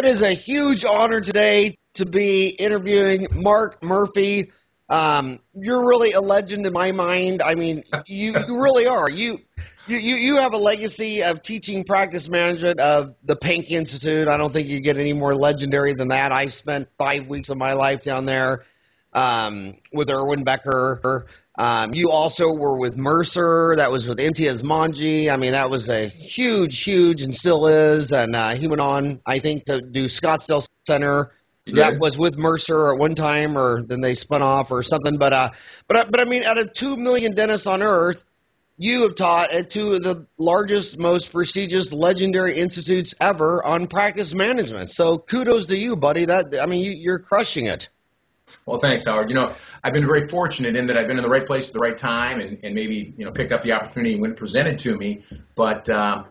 It is a huge honor today to be interviewing Mark Murphy. Um, you're really a legend in my mind. I mean, you, you really are. You, you, you have a legacy of teaching practice management of the Pankey Institute. I don't think you get any more legendary than that. I spent five weeks of my life down there um, with Irwin Becker. Um, you also were with Mercer. That was with Imtiaz Manji. I mean, that was a huge, huge, and still is. And uh, he went on, I think, to do Scottsdale Center. That was with Mercer at one time, or then they spun off or something. But uh, but uh, but I mean, out of two million dentists on Earth, you have taught at two of the largest, most prestigious, legendary institutes ever on practice management. So kudos to you, buddy. That I mean, you, you're crushing it. Well, thanks, Howard. You know, I've been very fortunate in that I've been in the right place at the right time, and, and maybe you know picked up the opportunity when presented to me. But um,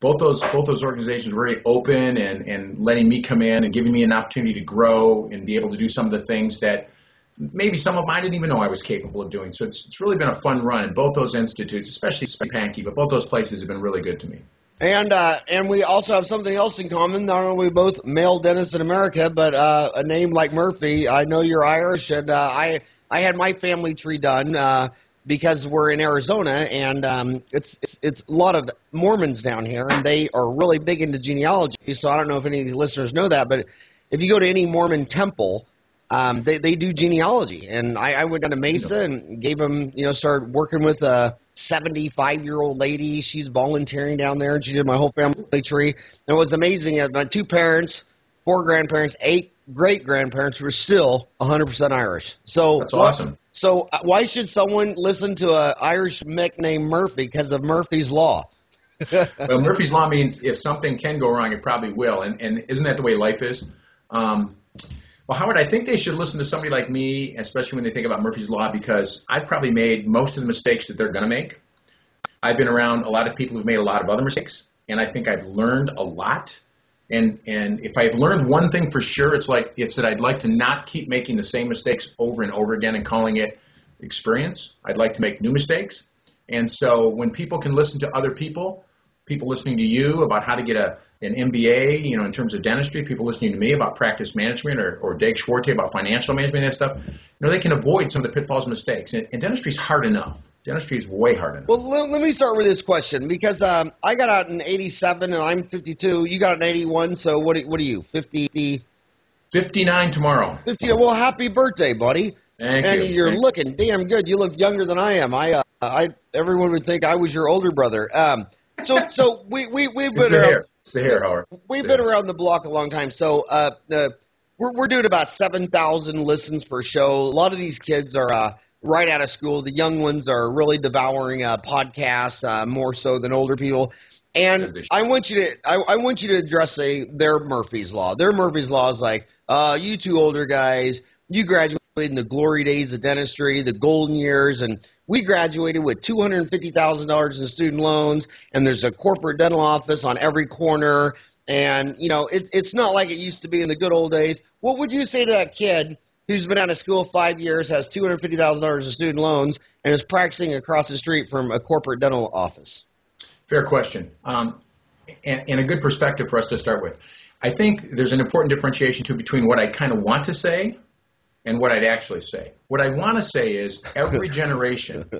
both those both those organizations were very open and and letting me come in and giving me an opportunity to grow and be able to do some of the things that maybe some of them I didn't even know I was capable of doing. So it's it's really been a fun run. And both those institutes, especially Pankey, but both those places have been really good to me. And uh, and we also have something else in common. Not only are we both male dentists in America, but uh, a name like Murphy. I know you're Irish, and uh, I I had my family tree done uh, because we're in Arizona, and um, it's, it's it's a lot of Mormons down here, and they are really big into genealogy. So I don't know if any of these listeners know that, but if you go to any Mormon temple, um, they they do genealogy, and I, I went down to Mesa and gave them, you know, started working with a 75 year old lady. She's volunteering down there, and she did my whole family tree. And it was amazing. My two parents, four grandparents, eight great grandparents were still 100% Irish. So that's awesome. So uh, why should someone listen to a Irish Mick named Murphy because of Murphy's Law? well, Murphy's Law means if something can go wrong, it probably will. And, and isn't that the way life is? Um, well, Howard, I think they should listen to somebody like me, especially when they think about Murphy's Law, because I've probably made most of the mistakes that they're going to make. I've been around a lot of people who've made a lot of other mistakes, and I think I've learned a lot. And and if I've learned one thing for sure, it's like it's that I'd like to not keep making the same mistakes over and over again and calling it experience. I'd like to make new mistakes. And so when people can listen to other people people listening to you about how to get a, an MBA, you know, in terms of dentistry, people listening to me about practice management or, or Dave Schwarte about financial management and that stuff, you know, they can avoid some of the pitfalls and mistakes. And, and dentistry is hard enough. Dentistry is way hard enough. Well, let, let me start with this question because um, I got out in 87 and I'm 52. You got in 81. So what, what are you, 50? 59 tomorrow. 50. Well, happy birthday, buddy. Thank you. and you. are looking damn good. You look younger than I am. I, uh, I, everyone would think I was your older brother. Um, so so we we we've been around, hair. It's the hair, Howard. We've been around the block a long time. So uh, uh we're we're doing about seven thousand listens per show. A lot of these kids are uh, right out of school. The young ones are really devouring uh, podcasts uh, more so than older people. And I want you to I, I want you to address a their Murphy's law. Their Murphy's law is like, uh, you two older guys, you graduated in the glory days of dentistry, the golden years, and we graduated with $250,000 in student loans, and there's a corporate dental office on every corner. And, you know, it, it's not like it used to be in the good old days. What would you say to that kid who's been out of school five years, has $250,000 in student loans, and is practicing across the street from a corporate dental office? Fair question. Um, and, and a good perspective for us to start with. I think there's an important differentiation too between what I kind of want to say and what I'd actually say. What I want to say is every generation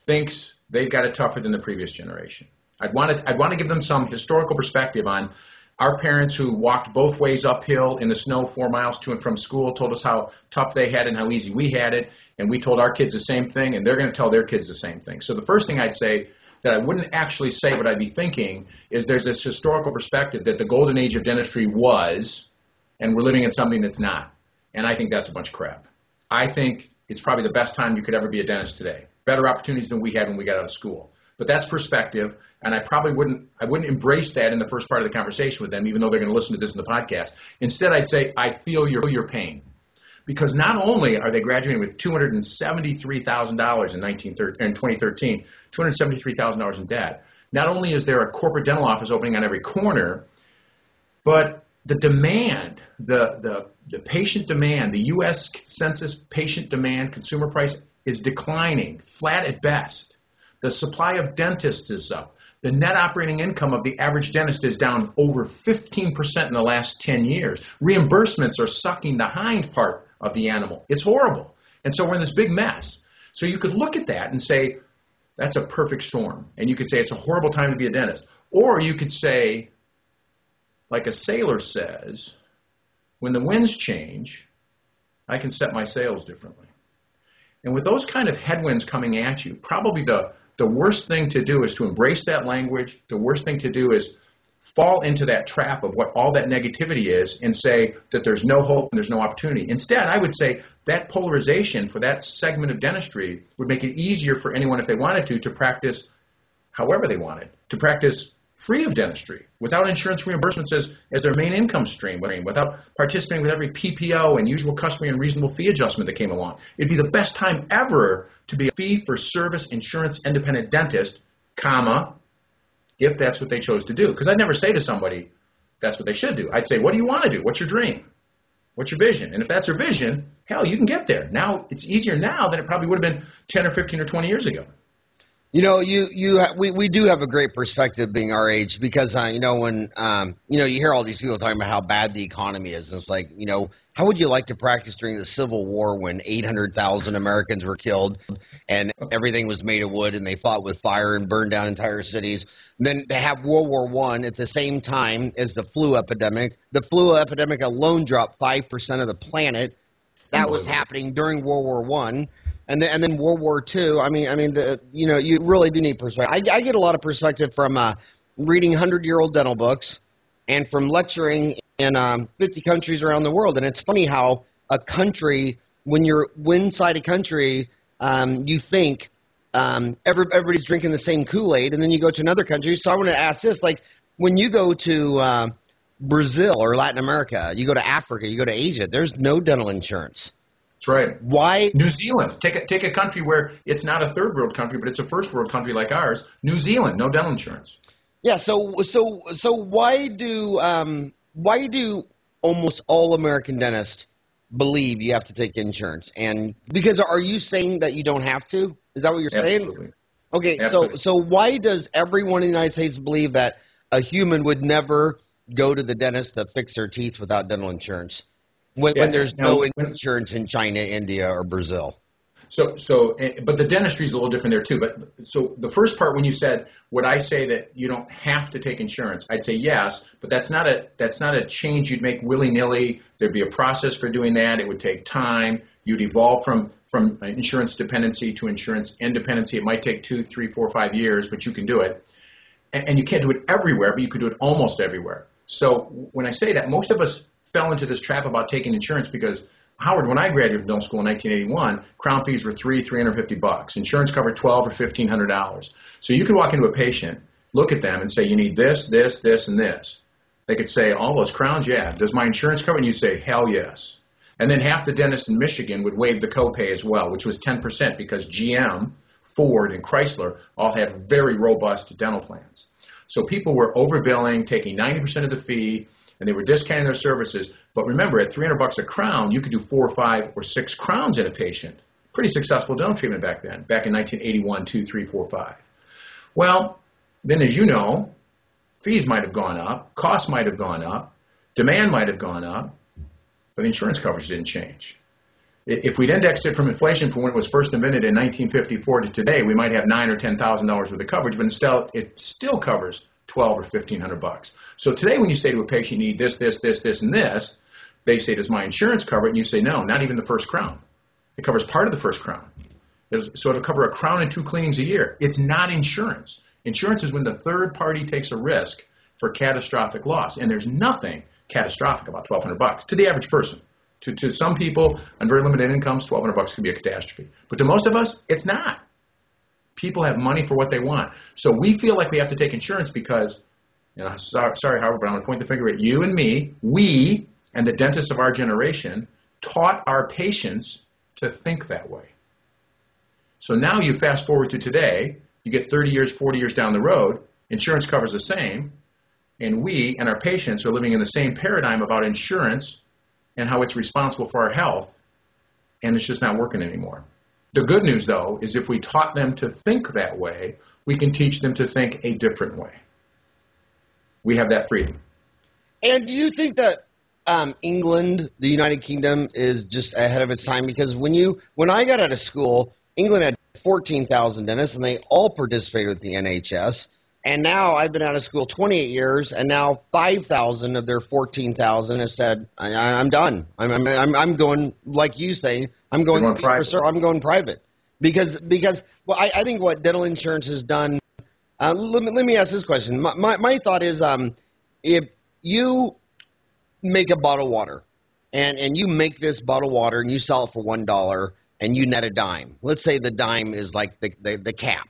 thinks they've got it tougher than the previous generation. I'd want to I'd want to give them some historical perspective on our parents who walked both ways uphill in the snow four miles to and from school told us how tough they had and how easy we had it, and we told our kids the same thing, and they're going to tell their kids the same thing. So the first thing I'd say that I wouldn't actually say what I'd be thinking is there's this historical perspective that the golden age of dentistry was, and we're living in something that's not. And I think that's a bunch of crap. I think it's probably the best time you could ever be a dentist today. Better opportunities than we had when we got out of school. But that's perspective, and I probably wouldn't I wouldn't embrace that in the first part of the conversation with them, even though they're going to listen to this in the podcast. Instead, I'd say I feel your your pain, because not only are they graduating with two hundred and seventy three thousand dollars in nineteen in twenty thirteen, two hundred seventy three thousand dollars in debt. Not only is there a corporate dental office opening on every corner, but the demand, the, the, the patient demand, the U.S. Census patient demand consumer price is declining, flat at best. The supply of dentists is up. the net operating income of the average dentist is down over 15% in the last 10 years. Reimbursements are sucking the hind part of the animal. It's horrible. And so we're in this big mess. So you could look at that and say, that's a perfect storm. And you could say it's a horrible time to be a dentist. Or you could say, like a sailor says, when the winds change, I can set my sails differently. And with those kind of headwinds coming at you, probably the, the worst thing to do is to embrace that language. The worst thing to do is fall into that trap of what all that negativity is and say that there's no hope and there's no opportunity. Instead, I would say that polarization for that segment of dentistry would make it easier for anyone, if they wanted to, to practice however they wanted, to practice free of dentistry, without insurance reimbursements as, as their main income stream, without participating with every PPO and usual customary and reasonable fee adjustment that came along. It'd be the best time ever to be a fee for service insurance independent dentist, comma, if that's what they chose to do. Because I'd never say to somebody, that's what they should do. I'd say, what do you want to do? What's your dream? What's your vision? And if that's your vision, hell, you can get there. Now, it's easier now than it probably would have been 10 or 15 or 20 years ago. You know, you you we we do have a great perspective being our age because uh, you know when um, you know you hear all these people talking about how bad the economy is, and it's like you know how would you like to practice during the Civil War when 800,000 Americans were killed and everything was made of wood and they fought with fire and burned down entire cities? then to have World War One at the same time as the flu epidemic, the flu epidemic alone dropped five percent of the planet. That was happening during World War One and then and then World War II. I mean, I mean, the you know, you really do need perspective. I, I get a lot of perspective from uh, reading hundred-year-old dental books and from lecturing in um, 50 countries around the world. And it's funny how a country, when you're inside a country, um, you think um, every, everybody's drinking the same Kool-Aid, and then you go to another country. So I want to ask this: like, when you go to uh, Brazil or Latin America, you go to Africa, you go to Asia, there's no dental insurance. That's right. Why New Zealand? Take a take a country where it's not a third world country, but it's a first world country like ours. New Zealand, no dental insurance. Yeah. So so so why do um, why do almost all American dentists believe you have to take insurance? And because are you saying that you don't have to? Is that what you're Absolutely. saying? Okay. Absolutely. So so why does everyone in the United States believe that a human would never go to the dentist to fix their teeth without dental insurance? When, yeah. when there's now, no insurance in China, India, or Brazil. So, so, eh, but the dentistry is a little different there too. But so the first part, when you said, would I say that you don't have to take insurance? I'd say yes, but that's not a that's not a change you'd make willy nilly. There'd be a process for doing that. It would take time. You'd evolve from from insurance dependency to insurance independency. It might take two, three, four, five years, but you can do it. And, and you can't do it everywhere, but you could do it almost everywhere. So when I say that, most of us fell into this trap about taking insurance because Howard, when I graduated from dental school in 1981, crown fees were three, 350 bucks. Insurance covered 12 or 1500 dollars. So you could walk into a patient, look at them, and say, you need this, this, this, and this. They could say, all those crowns, yeah. Does my insurance cover? And you say, hell yes. And then half the dentists in Michigan would waive the copay as well, which was 10% because GM, Ford, and Chrysler all had very robust dental plans. So people were overbilling, taking 90% of the fee, and they were discounting their services. But remember, at 300 bucks a crown, you could do four or five or six crowns in a patient. Pretty successful dental treatment back then, back in 1981, 2, 3, 4, 5. Well, then as you know, fees might have gone up, costs might have gone up, demand might have gone up, but insurance coverage didn't change. If we'd indexed it from inflation from when it was first invented in 1954 to today, we might have nine or ten thousand dollars worth of coverage, but instead it still covers 12 or 1500 bucks. So today when you say to a patient you need this, this, this, this, and this, they say, does my insurance cover it? And you say, no, not even the first crown. It covers part of the first crown. So it'll cover a crown and two cleanings a year. It's not insurance. Insurance is when the third party takes a risk for catastrophic loss. And there's nothing catastrophic about 1200 bucks to the average person. To, to some people on very limited incomes, 1200 bucks can be a catastrophe. But to most of us, it's not. People have money for what they want. So we feel like we have to take insurance because, you know, sorry, sorry Howard, but I'm going to point the finger at you and me. We and the dentists of our generation taught our patients to think that way. So now you fast forward to today, you get 30 years, 40 years down the road, insurance covers the same, and we and our patients are living in the same paradigm about insurance and how it's responsible for our health, and it's just not working anymore. The good news, though, is if we taught them to think that way, we can teach them to think a different way. We have that freedom. And do you think that um, England, the United Kingdom, is just ahead of its time? Because when you when I got out of school, England had 14,000 dentists, and they all participated with the NHS. And now I've been out of school 28 years, and now 5,000 of their 14,000 have said, I, am done. I'm, I'm, I'm going, like you say, I'm going, going private. I'm going private. Because, because well, I, I think what dental insurance has done, uh, let, me, let me ask this question. My, my, my thought is um, if you make a bottle of water, and, and you make this bottle of water and you sell it for $1 and you net a dime, let's say the dime is like the, the, the cap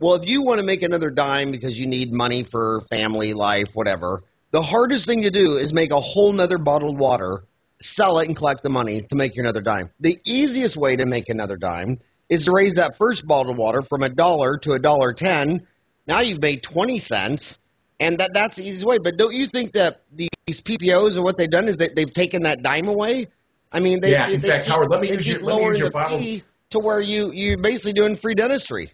well, if you want to make another dime because you need money for family life, whatever, the hardest thing to do is make a whole nother bottled water, sell it, and collect the money to make your another dime. The easiest way to make another dime is to raise that first bottled water from a dollar to a dollar ten. Now you've made twenty cents, and that that's the easiest way. But don't you think that these PPOs and what they've done is that they've taken that dime away? I mean, they, yeah. They, in they fact, keep, Howard, let me use your, let me use your bottle to where you you're basically doing free dentistry.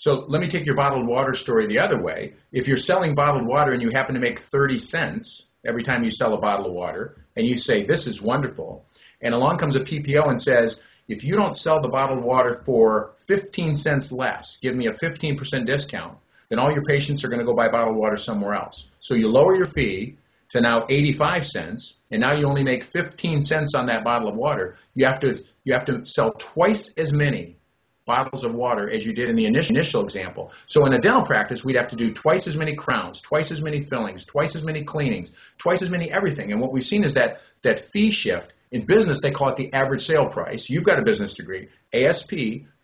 So let me take your bottled water story the other way. If you're selling bottled water and you happen to make 30 cents every time you sell a bottle of water, and you say, This is wonderful, and along comes a PPO and says, If you don't sell the bottled water for 15 cents less, give me a 15% discount, then all your patients are going to go buy bottled water somewhere else. So you lower your fee to now 85 cents, and now you only make 15 cents on that bottle of water. You have to you have to sell twice as many bottles of water as you did in the initial, example. So in a dental practice, we'd have to do twice as many crowns, twice as many fillings, twice as many cleanings, twice as many everything. And what we've seen is that that fee shift. In business, they call it the average sale price. You've got a business degree. ASP,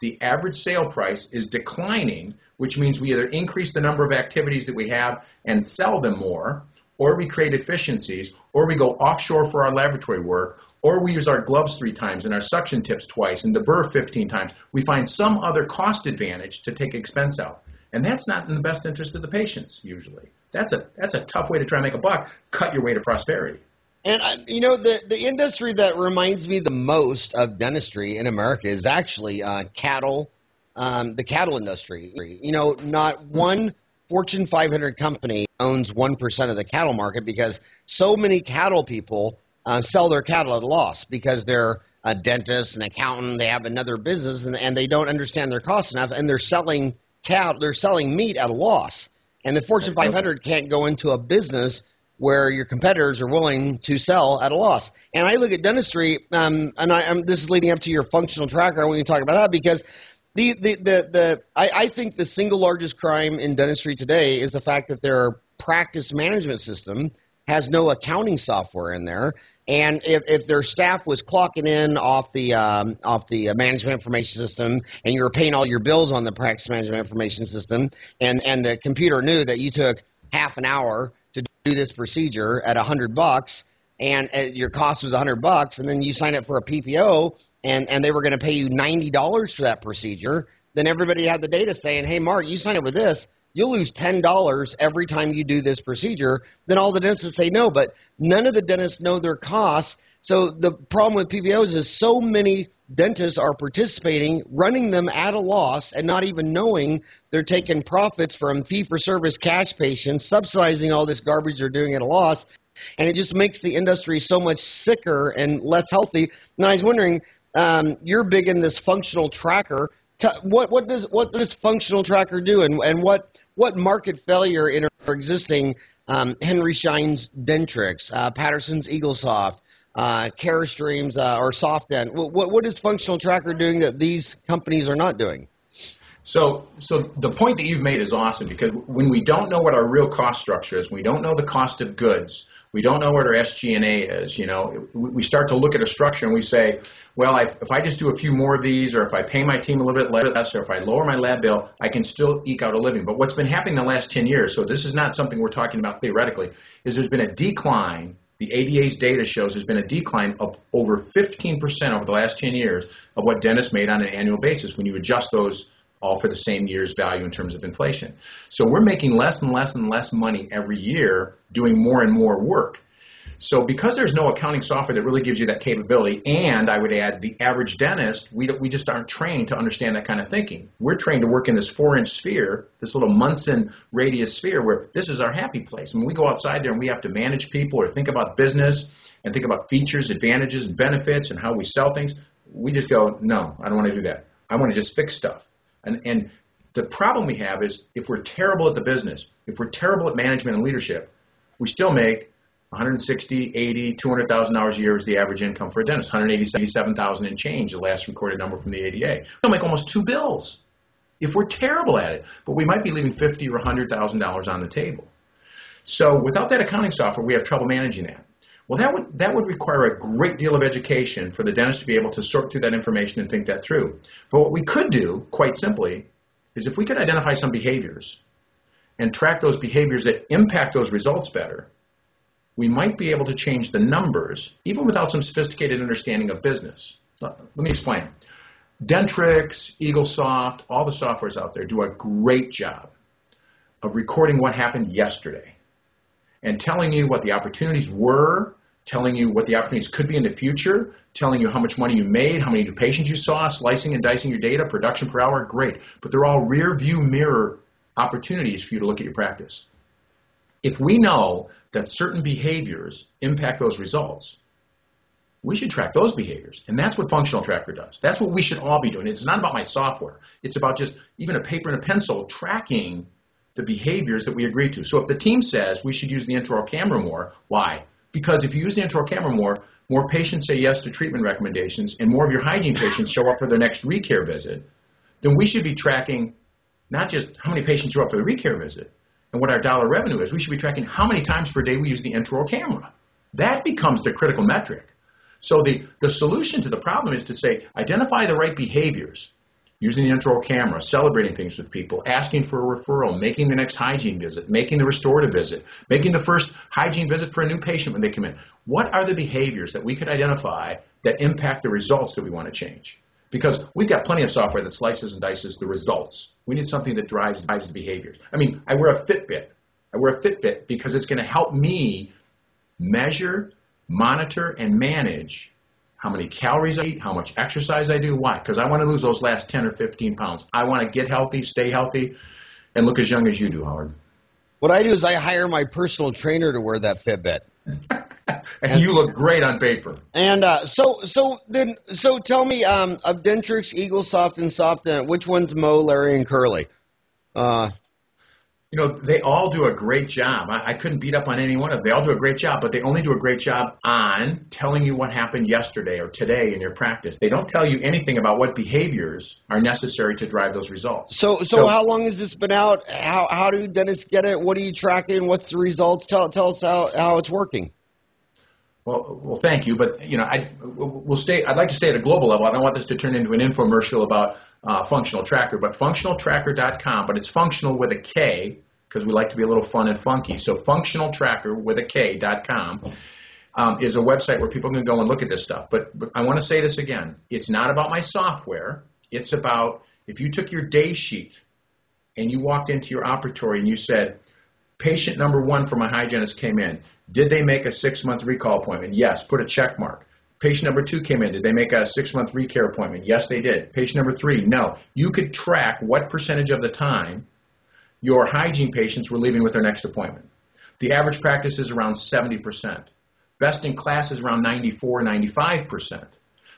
the average sale price is declining, which means we either increase the number of activities that we have and sell them more, or we create efficiencies, or we go offshore for our laboratory work, or we use our gloves three times and our suction tips twice and the burr 15 times. We find some other cost advantage to take expense out. And that's not in the best interest of the patients, usually. That's a, that's a tough way to try and make a buck. Cut your way to prosperity. And uh, you know the the industry that reminds me the most of dentistry in America is actually uh, cattle, um, the cattle industry. You know, not one Fortune 500 company owns 1% of the cattle market because so many cattle people uh, sell their cattle at a loss because they're a dentist, an accountant, they have another business, and, and they don't understand their costs enough, and they're selling cattle, they're selling meat at a loss. And the Fortune 500 can't go into a business where your competitors are willing to sell at a loss. And I look at dentistry, um, and I, I'm, this is leading up to your Funktional Tracker. I want to talk about that because the the the, the I, I think the single largest crime in dentistry today is the fact that their practice management system has no accounting software in there. And if, if their staff was clocking in off the um, off the management information system, and you were paying all your bills on the practice management information system, and and the computer knew that you took half an hour to do this procedure at a hundred bucks, and uh, your cost was a hundred bucks, and then you sign up for a PPO, and, and they were going to pay you $90 for that procedure, then everybody had the data saying, hey, Mark, you signed up with this, you'll lose $10 every time you do this procedure. Then all the dentists say no, but none of the dentists know their costs. So the problem with PPOs is so many dentists are participating, running them at a loss, and not even knowing they're taking profits from fee for service cash patients, subsidizing all this garbage they're doing at a loss. And it just makes the industry so much sicker and less healthy. And I was wondering, um, you're big in this Funktional Tracker. T- what what does what does Funktional Tracker do, and and what what market failure in our existing um, Henry Schein's Dentrix, uh, Patterson's Eaglesoft, uh, Carestream's uh, or SoftDent? What what is Funktional Tracker doing that these companies are not doing? So, so the point that you've made is awesome because when we don't know what our real cost structure is, we don't know the cost of goods, we don't know what our SG&A is. You know, we start to look at a structure and we say, well, if I just do a few more of these, or if I pay my team a little bit less, or if I lower my lab bill, I can still eke out a living. But what's been happening the last 10 years, so this is not something we're talking about theoretically, is there's been a decline the ADA's data shows there's been a decline of over 15% over the last 10 years of what dentists made on an annual basis when you adjust those all for the same year's value in terms of inflation. So we're making less and less and less money every year doing more and more work. So because there's no accounting software that really gives you that capability, and I would add the average dentist, we, we just aren't trained to understand that kind of thinking. We're trained to work in this four-inch sphere, this little Monson radius sphere, where this is our happy place. And when we go outside there and we have to manage people or think about business and think about features, advantages, benefits and how we sell things, we just go, no, I don't want to do that. I want to just fix stuff. And, and the problem we have is if we're terrible at the business, if we're terrible at management and leadership, we still make 160, 80, 200,000 dollars a year is the average income for a dentist. 187,000 and change, the last recorded number from the ADA. We'll make almost two bills if we're terrible at it, but we might be leaving 50 or 100,000 dollars on the table. So without that accounting software, we have trouble managing that. Well, that would that would require a great deal of education for the dentist to be able to sort through that information and think that through. But what we could do, quite simply, is if we could identify some behaviors and track those behaviors that impact those results better, we might be able to change the numbers even without some sophisticated understanding of business. Let me explain. Dentrix, Eaglesoft, all the softwares out there do a great job of recording what happened yesterday and telling you what the opportunities were, telling you what the opportunities could be in the future, telling you how much money you made, how many new patients you saw, slicing and dicing your data, production per hour, great. But they're all rear view mirror opportunities for you to look at your practice. If we know that certain behaviors impact those results, we should track those behaviors. And that's what Funktional Tracker does. That's what we should all be doing. It's not about my software. It's about just even a paper and a pencil tracking the behaviors that we agree to. So if the team says we should use the intraoral camera more, why? Because if you use the intraoral camera more, more patients say yes to treatment recommendations and more of your hygiene patients show up for their next recare visit, then we should be tracking not just how many patients show up for the recare visit, and what our dollar revenue is. We should be tracking how many times per day we use the intraoral camera. That becomes the critical metric. So the, the solution to the problem is to say, identify the right behaviors using the intraoral camera, celebrating things with people, asking for a referral, making the next hygiene visit, making the restorative visit, making the first hygiene visit for a new patient when they come in. What are the behaviors that we could identify that impact the results that we want to change? because we've got plenty of software that slices and dices the results. We need something that drives drives the behaviors. I mean, I wear a Fitbit. I wear a Fitbit because it's going to help me measure, monitor, and manage how many calories I eat, how much exercise I do. Why? Because I want to lose those last 10 or 15 pounds. I want to get healthy, stay healthy, and look as young as you do, Howard. What I do is I hire my personal trainer to wear that Fitbit. and you look great on paper. And uh, so, so then, so tell me, um, of Dentrix, Eaglesoft, and SoftDent, which one's Moe, Larry, and Curly? Uh, you know, they all do a great job. I, I, couldn't beat up on any one of them. They all do a great job, but they only do a great job on telling you what happened yesterday or today in your practice. They don't tell you anything about what behaviors are necessary to drive those results. So, so, so how long has this been out? How, how do dentists get it? What are you tracking? What's the results? Tell, tell us how, how it's working. Well, well, thank you, but you know, I will stay. I'd like to stay at a global level. I don't want this to turn into an infomercial about uh, Funktional Tracker, but funktionaltracker.com. But it's functional with a K because we like to be a little fun and funky. So functionaltracker with a K.com um, is a website where people can go and look at this stuff. But, but I want to say this again: it's not about my software. It's about if you took your day sheet and you walked into your operatory and you said Patient number one for my hygienist came in. Did they make a six month recall appointment? Yes. Put a check mark. Patient number two came in. Did they make a six month recare appointment? Yes, they did. Patient number three, no. You could track what percentage of the time your hygiene patients were leaving with their next appointment. The average practice is around 70%. Best in class is around 94, 95%.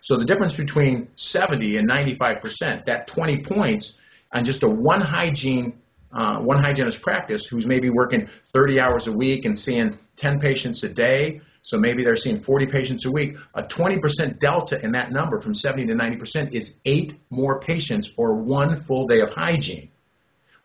So the difference between 70 and 95%, that 20 points on just a one hygiene uh, one hygienist practice who's maybe working 30 hours a week and seeing 10 patients a day, so maybe they're seeing 40 patients a week, a 20% delta in that number from 70 to 90% is eight more patients or one full day of hygiene.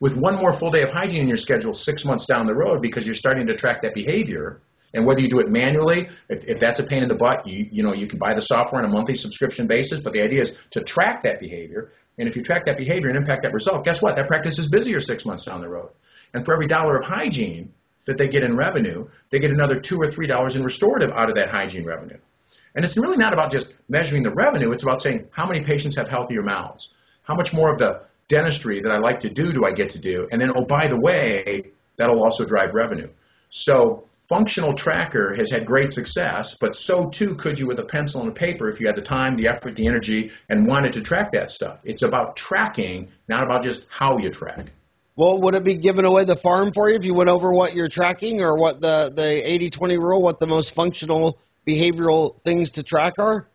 With one more full day of hygiene in your schedule six months down the road because you're starting to track that behavior, and whether you do it manually, if, if that's a pain in the butt, you, you know, you can buy the software on a monthly subscription basis. But the idea is to track that behavior. And if you track that behavior and impact that result, guess what? That practice is busier six months down the road. And for every dollar of hygiene that they get in revenue, they get another two or three dollars in restorative out of that hygiene revenue. And it's really not about just measuring the revenue, it's about saying how many patients have healthier mouths? How much more of the dentistry that I like to do do I get to do? And then, oh, by the way, that'll also drive revenue. So Funktional Tracker has had great success, but so too could you with a pencil and a paper if you had the time, the effort, the energy, and wanted to track that stuff. It's about tracking, not about just how you track. Well, would it be giving away the farm for you if you went over what you're tracking or what the, the 80 20 rule, what the most functional behavioral things to track are?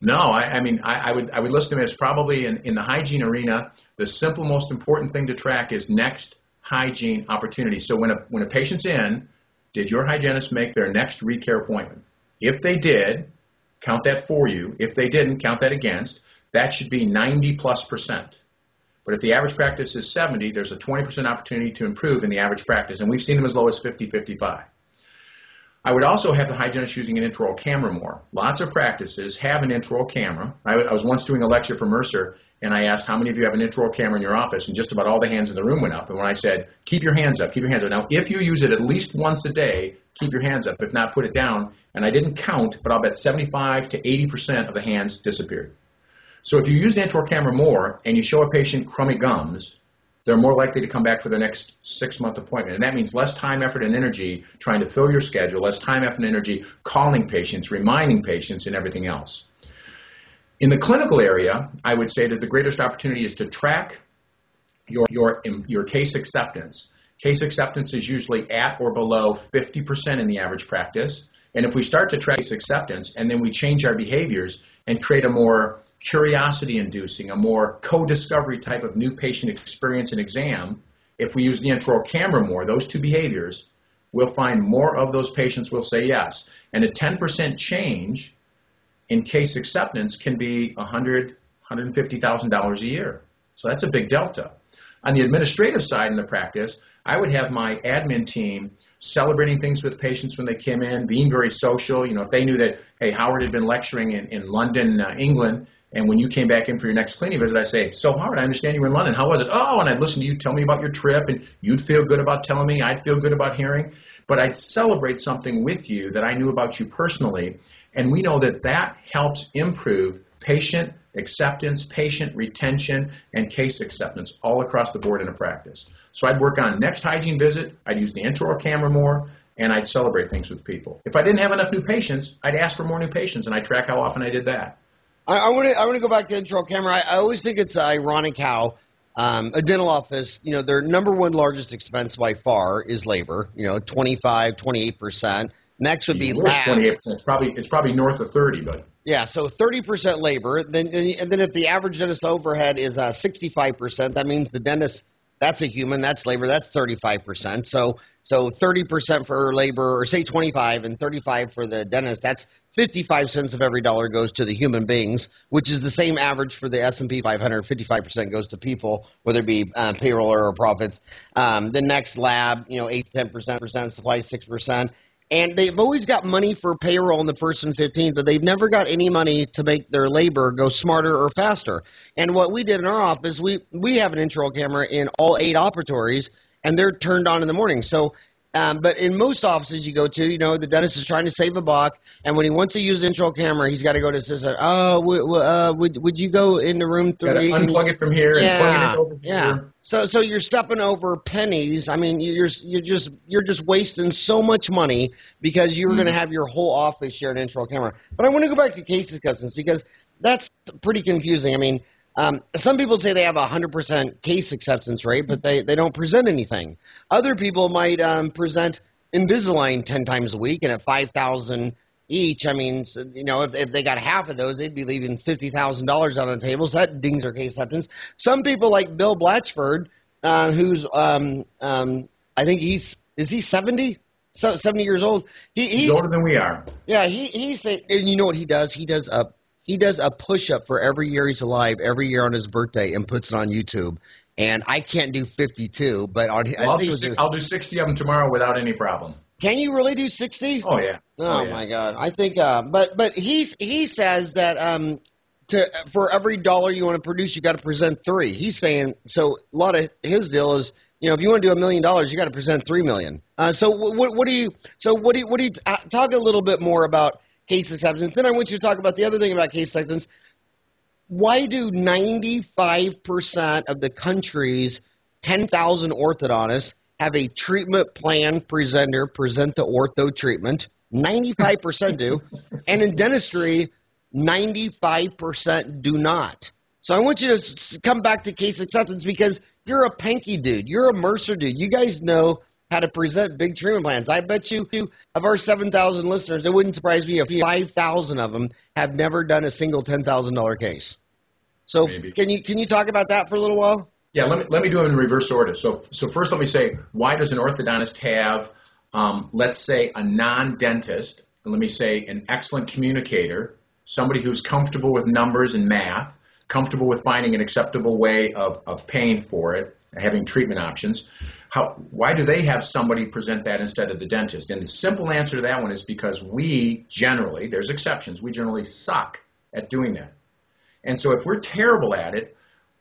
No, I, I mean, I, I, would I would list them as probably in, in the hygiene arena, the simple, most important thing to track is next hygiene opportunity. So when a, when a patient's in, did your hygienist make their next recare appointment? If they did, count that for you. If they didn't, count that against. That should be 90 plus percent. But if the average practice is 70, there's a 20% opportunity to improve in the average practice, and we've seen them as low as 50, 55. I would also have the hygienist using an intraoral camera more. Lots of practices have an intraoral camera. I, I, was once doing a lecture for Mercer, and I asked how many of you have an intraoral camera in your office, and just about all the hands in the room went up. And when I said, keep your hands up, keep your hands up. Now, if you use it at least once a day, keep your hands up. If not, put it down. And I didn't count, but I'll bet 75 to 80% of the hands disappeared. So if you use an intraoral camera more and you show a patient crummy gums, they're more likely to come back for their next six month appointment. And that means less time, effort, and energy trying to fill your schedule, less time, effort, and energy calling patients, reminding patients, and everything else. In the clinical area, I would say that the greatest opportunity is to track your, your, your case acceptance. Case acceptance is usually at or below 50% in the average practice. And if we start to track acceptance and then we change our behaviors and create a more curiosity inducing, a more co discovery type of new patient experience and exam, if we use the intraoral camera more, those two behaviors, we'll find more of those patients will say yes. And a 10% change in case acceptance can be $100,000, $150,000 a year. So that's a big delta. On the administrative side in the practice, I would have my admin team celebrating things with patients when they came in, being very social. You know, if they knew that, hey, Howard had been lecturing in, in London, uh, England, and when you came back in for your next cleaning visit, I'd say, so Howard, I understand you were in London. How was it? Oh, and I'd listen to you tell me about your trip, and you'd feel good about telling me. I'd feel good about hearing. But I'd celebrate something with you that I knew about you personally. And we know that that helps improve patient acceptance, patient retention, and case acceptance all across the board in a practice. So I'd work on next hygiene visit, I'd use the intraoral camera more, and I'd celebrate things with people. If I didn't have enough new patients, I'd ask for more new patients, and I'd track how often I did that. I want to I want to go back to intraoral camera. I, I always think it's ironic how um, a dental office, you know, their number one largest expense by far is labor. You know, 25, 28 percent. Next would be lab. Twenty eight percent. It's probably it's probably north of thirty, but yeah. So thirty percent labor. Then and then if the average dentist overhead is five percent, that means the dentist that's a human. That's labor. That's thirty five percent. So so thirty percent for labor, or say twenty five, and thirty five for the dentist. That's fifty five cents of every dollar goes to the human beings, which is the same average for the S and P 500. Fifty five percent goes to people, whether it be uh, payroll or profits. Um, the next lab, you know, eight to ten percent, percent supplies six percent and they've always got money for payroll in the first and 15th, but they've never got any money to make their labor go smarter or faster. And what we did in our office, we we have an intraoral camera in all eight operatories, and they're turned on in the morning. So um, but in most offices you go to, you know, the dentist is trying to save a buck, and when he wants to use intraoral camera, he's got to go to assistant. Oh, w- uh, would would you go into room three? Unplug it from here yeah, and plug it over yeah. here. So so you're stepping over pennies. I mean, you're you're just you're just wasting so much money because you're mm. going to have your whole office share an intraoral camera. But I want to go back to case acceptance because that's pretty confusing. I mean um, some people say they have a 100% case acceptance rate, but they, they don't present anything. Other people might um, present Invisalign 10 times a week and at 5000 each. I mean, you know, if, if they got half of those, they'd be leaving $50,000 on the table, so that dings their case acceptance. Some people like Bill Blatchford, uh, who's, um, um, I think he's, is he 70? So, 70 years old. He, he's, he's older than we are. Yeah, he, he's, and you know what he does? He does a he does a push up for every year he's alive, every year on his birthday, and puts it on YouTube. And I can't do 52, but on well, I'll, do I'll do 60 of them tomorrow without any problem. Can you really do 60? Oh yeah. Oh, oh yeah. my god. I think uh, but but he's he says that um to for every dollar you want to produce you got to present 3. He's saying so a lot of his deal is you know, if you want to do a million dollars, you got to present three million. Uh, so what, what do you? So what do you? What do you? Uh, talk a little bit more about case acceptance. Then I want you to talk about the other thing about case acceptance. Why do 95% of the country's 10,000 orthodontists have a treatment plan presenter present the ortho treatment. 95% do. and in dentistry, 95% do not. So I want you to come back to case acceptance because you're a Pankey dude. You're a Mercer dude. You guys know how to present big treatment plans. I bet you of our 7,000 listeners, it wouldn't surprise me if 5,000 of them have never done a single $10,000 case. So Maybe. can you can you talk about that for a little while? Yeah, let me let me do them in reverse order. So so first, let me say why does an orthodontist have, um, let's say, a non-dentist, and let me say an excellent communicator, somebody who's comfortable with numbers and math, comfortable with finding an acceptable way of, of paying for it, having treatment options. How, why do they have somebody present that instead of the dentist? And the simple answer to that one is because we generally, there's exceptions, we generally suck at doing that. And so if we're terrible at it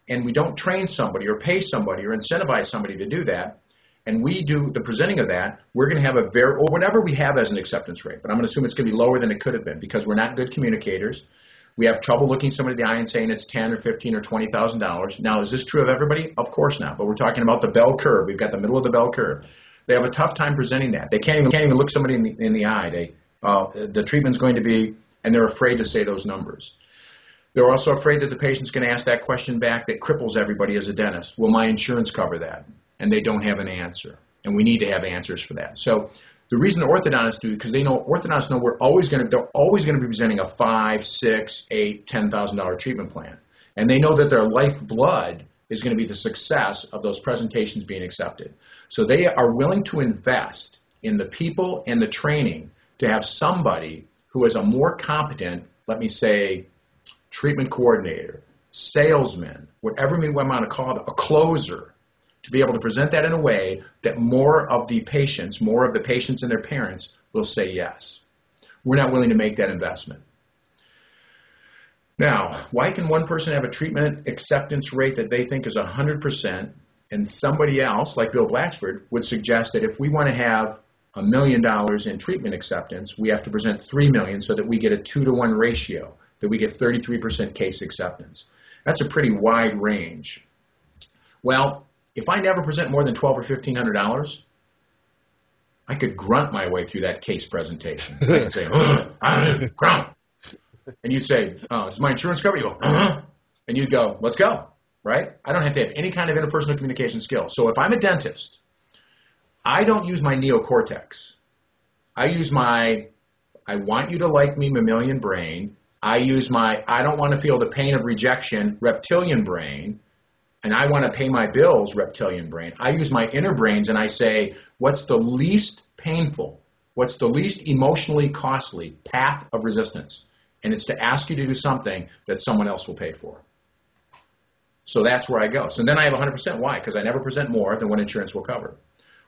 and we don't train somebody or pay somebody or incentivize somebody to do that, and we do the presenting of that, we're going to have a very, or whatever we have as an acceptance rate, but I'm going to assume it's going to be lower than it could have been because we're not good communicators. We have trouble looking somebody in the eye and saying it's ten or fifteen or twenty thousand dollars. Now, is this true of everybody? Of course not. But we're talking about the bell curve. We've got the middle of the bell curve. They have a tough time presenting that. They can't even can't even look somebody in the, in the eye. They uh, the treatment's going to be, and they're afraid to say those numbers. They're also afraid that the patient's going to ask that question back that cripples everybody as a dentist. Will my insurance cover that? And they don't have an answer. And we need to have answers for that. So the reason the orthodontists do because they know orthodontists know we're always going to they're always going to be presenting a five, six, eight, ten thousand dollar treatment plan, and they know that their lifeblood is going to be the success of those presentations being accepted. So they are willing to invest in the people and the training to have somebody who is a more competent, let me say, treatment coordinator, salesman, whatever we want to call it, a closer, to be able to present that in a way that more of the patients, more of the patients and their parents will say yes. We're not willing to make that investment. Now, why can one person have a treatment acceptance rate that they think is 100% and somebody else, like Bill Blatchford, would suggest that if we want to have a million dollars in treatment acceptance, we have to present three million so that we get a two to one ratio, that we get 33% case acceptance. That's a pretty wide range. Well, if I never present more than twelve or fifteen hundred dollars, I could grunt my way through that case presentation. I could say, uh, grunt. And you say, oh, does my insurance cover? You go, uh-huh. And you go, let's go, right? I don't have to have any kind of interpersonal communication skills. So if I'm a dentist, I don't use my neocortex. I use my, I want you to like me mammalian brain. I use my, I don't want to feel the pain of rejection reptilian brain and I want to pay my bills, reptilian brain, I use my inner brains and I say, what's the least painful, what's the least emotionally costly path of resistance? And it's to ask you to do something that someone else will pay for. So that's where I go. So then I have 100%. Why? Because I never present more than what insurance will cover.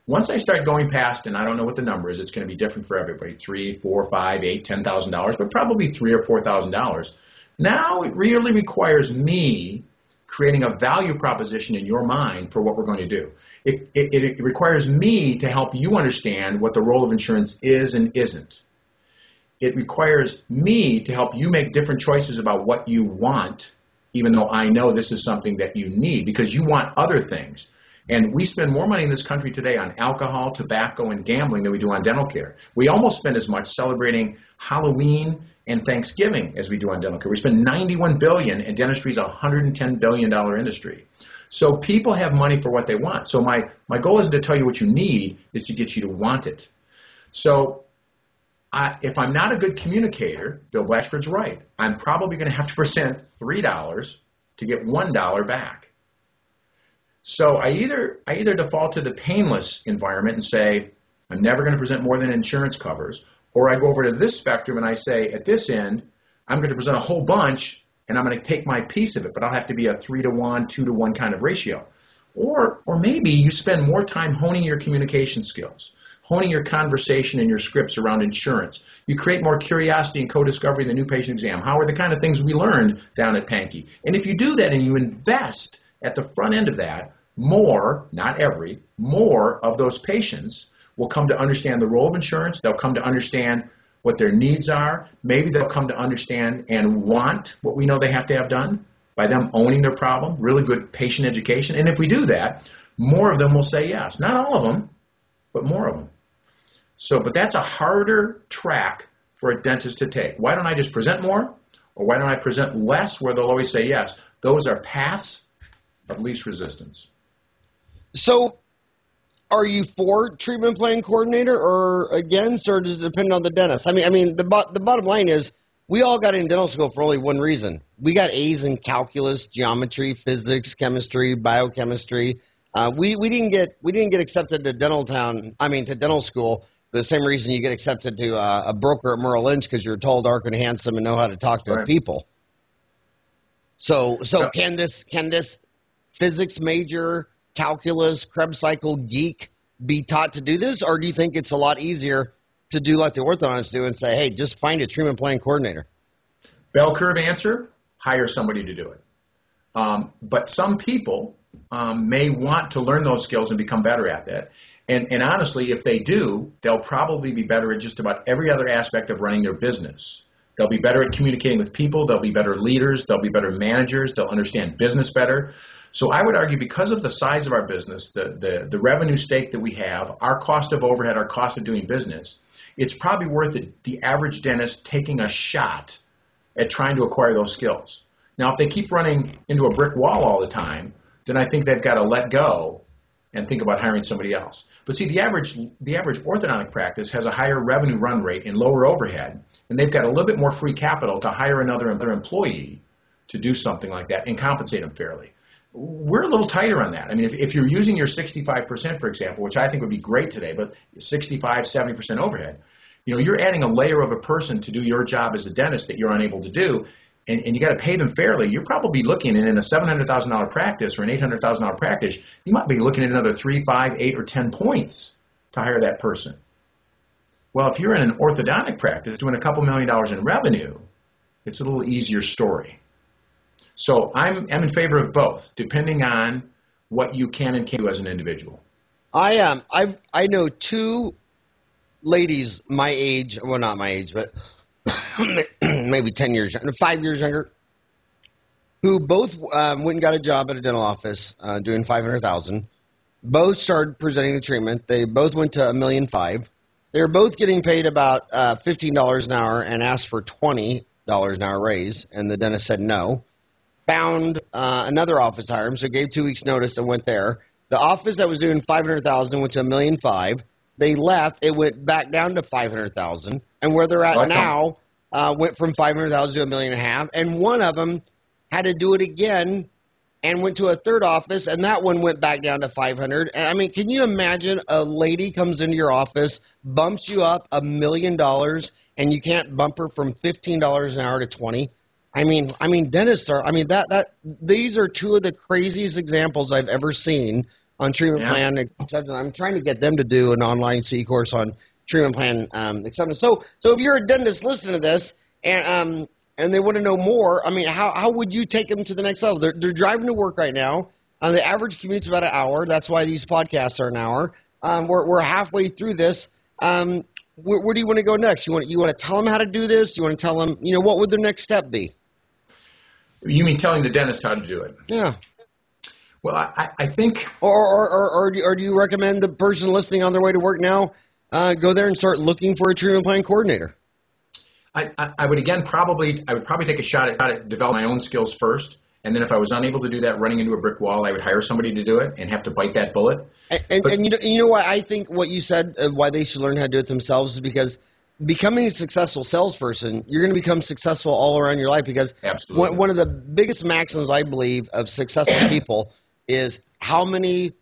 Once I start going past, and I don't know what the number is, it's going to be different for everybody three, four, five, eight, ten thousand dollars, but probably three or four thousand dollars. Now it really requires me creating a value proposition in your mind for what we're going to do. It, it, it, requires me to help you understand what the role of insurance is and isn't. It requires me to help you make different choices about what you want, even though I know this is something that you need because you want other things. And we spend more money in this country today on alcohol, tobacco, and gambling than we do on dental care. We almost spend as much celebrating Halloween and Thanksgiving as we do on dental care. We spend 91 billion, and dentistry is a 110 billion dollar industry. So people have money for what they want. So my my goal isn't to tell you what you need; is to get you to want it. So I, if I'm not a good communicator, Bill Blatchford's right. I'm probably going to have to present three dollars to get one dollar back. So I either I either default to the painless environment and say I'm never going to present more than insurance covers, or I go over to this spectrum and I say at this end I'm going to present a whole bunch and I'm going to take my piece of it, but I'll have to be a three to one, two to one kind of ratio. Or or maybe you spend more time honing your communication skills, honing your conversation and your scripts around insurance. You create more curiosity and co-discovery in the new patient exam. How are the kind of things we learned down at Pankey? And if you do that and you invest at the front end of that, more, not every, more of those patients will come to understand the role of insurance. They'll come to understand what their needs are. Maybe they'll come to understand and want what we know they have to have done by them owning their problem, really good patient education. And if we do that, more of them will say yes. Not all of them, but more of them. So, but that's a harder track for a dentist to take. Why don't I just present more? Or why don't I present less where they'll always say yes? Those are paths of least resistance. So, are you for treatment plan coordinator or against, or does it depend on the dentist? I mean, I mean, the the bottom line is we all got in dental school for only one reason. We got A's in calculus, geometry, physics, chemistry, biochemistry. Uh, we we didn't get we didn't get accepted to Dentaltown. I mean, to dental school the same reason you get accepted to uh, a broker at Merrill Lynch because you're tall, dark, and handsome and know how to talk to right. people. So, so yeah. can this can this physics major, calculus, Krebs cycle geek be taught to do this, or do you think it's a lot easier to do like the orthodontists do and say, hey, just find a treatment plan coordinator? Bell curve answer: hire somebody to do it. Um, but some people um, may want to learn those skills and become better at that. And, and honestly, if they do, they'll probably be better at just about every other aspect of running their business. They'll be better at communicating with people. They'll be better leaders. They'll be better managers. They'll understand business better. So I would argue because of the size of our business, the, the, the revenue stake that we have, our cost of overhead, our cost of doing business, it's probably worth it, the average dentist taking a shot at trying to acquire those skills. Now, if they keep running into a brick wall all the time, then I think they've got to let go and think about hiring somebody else. But see, the average the average orthodontic practice has a higher revenue run rate and lower overhead, and they've got a little bit more free capital to hire another, another employee to do something like that and compensate them fairly. We're a little tighter on that. I mean, if, if you're using your 65%, for example, which I think would be great today, but 65, 70% overhead, you know, you're adding a layer of a person to do your job as a dentist that you're unable to do and, and you got to pay them fairly, you're probably looking in a $700,000 practice or an $800,000 practice, you might be looking at another three, five, eight, or 10 points to hire that person. Well, if you're in an orthodontic practice doing a couple million dollars in revenue, it's a little easier story. So I'm, I'm in favor of both, depending on what you can and can't do as an individual. I um I I know two ladies my age, well not my age, but maybe 10 years, five years younger, who both um, went and got a job at a dental office uh, doing 500000 Both started presenting the treatment. They both went to a million five. They were both getting paid about uh, $15 an hour and asked for $20 an hour raise, and the dentist said no. Found uh, another office hire him, so gave two weeks' notice and went there. The office that was doing 500000 went to a million five. They left. It went back down to 500000 and where they're at so now uh, went from 500,000 to a million and a half. And one of them had to do it again and went to a third office, and that one went back down to 500. And I mean, can you imagine a lady comes into your office, bumps you up a million dollars, and you can't bump her from $15 an hour to 20? I mean, I mean, dentists are. I mean, that that these are two of the craziest examples I've ever seen on treatment yeah. plan. I'm trying to get them to do an online C course on treatment plan um, acceptance. So, so if you're a dentist listening to this and um, and they want to know more, I mean, how how would you take them to the next level? They're they're driving to work right now. Uh, the average commute's about an hour. That's why these podcasts are an hour. Um, we're we're halfway through this. Um, where, where do you want to go next? You want you want to tell them how to do this? Do you want to tell them, you know, what would their next step be? You mean telling the dentist how to do it? Yeah. Well, I, I think. Or, or, or, or, do, or do you recommend the person listening on their way to work now uh, go there and start looking for a treatment plan coordinator? I, I, I, would again probably I would probably take a shot at, at develop my own skills first, and then if I was unable to do that, running into a brick wall, I would hire somebody to do it and have to bite that bullet. And, and, but, and you know, you know why I think what you said uh, why they should learn how to do it themselves is because becoming a successful salesperson, you're going to become successful all around your life because one, one of the biggest maxims I believe of successful people is how many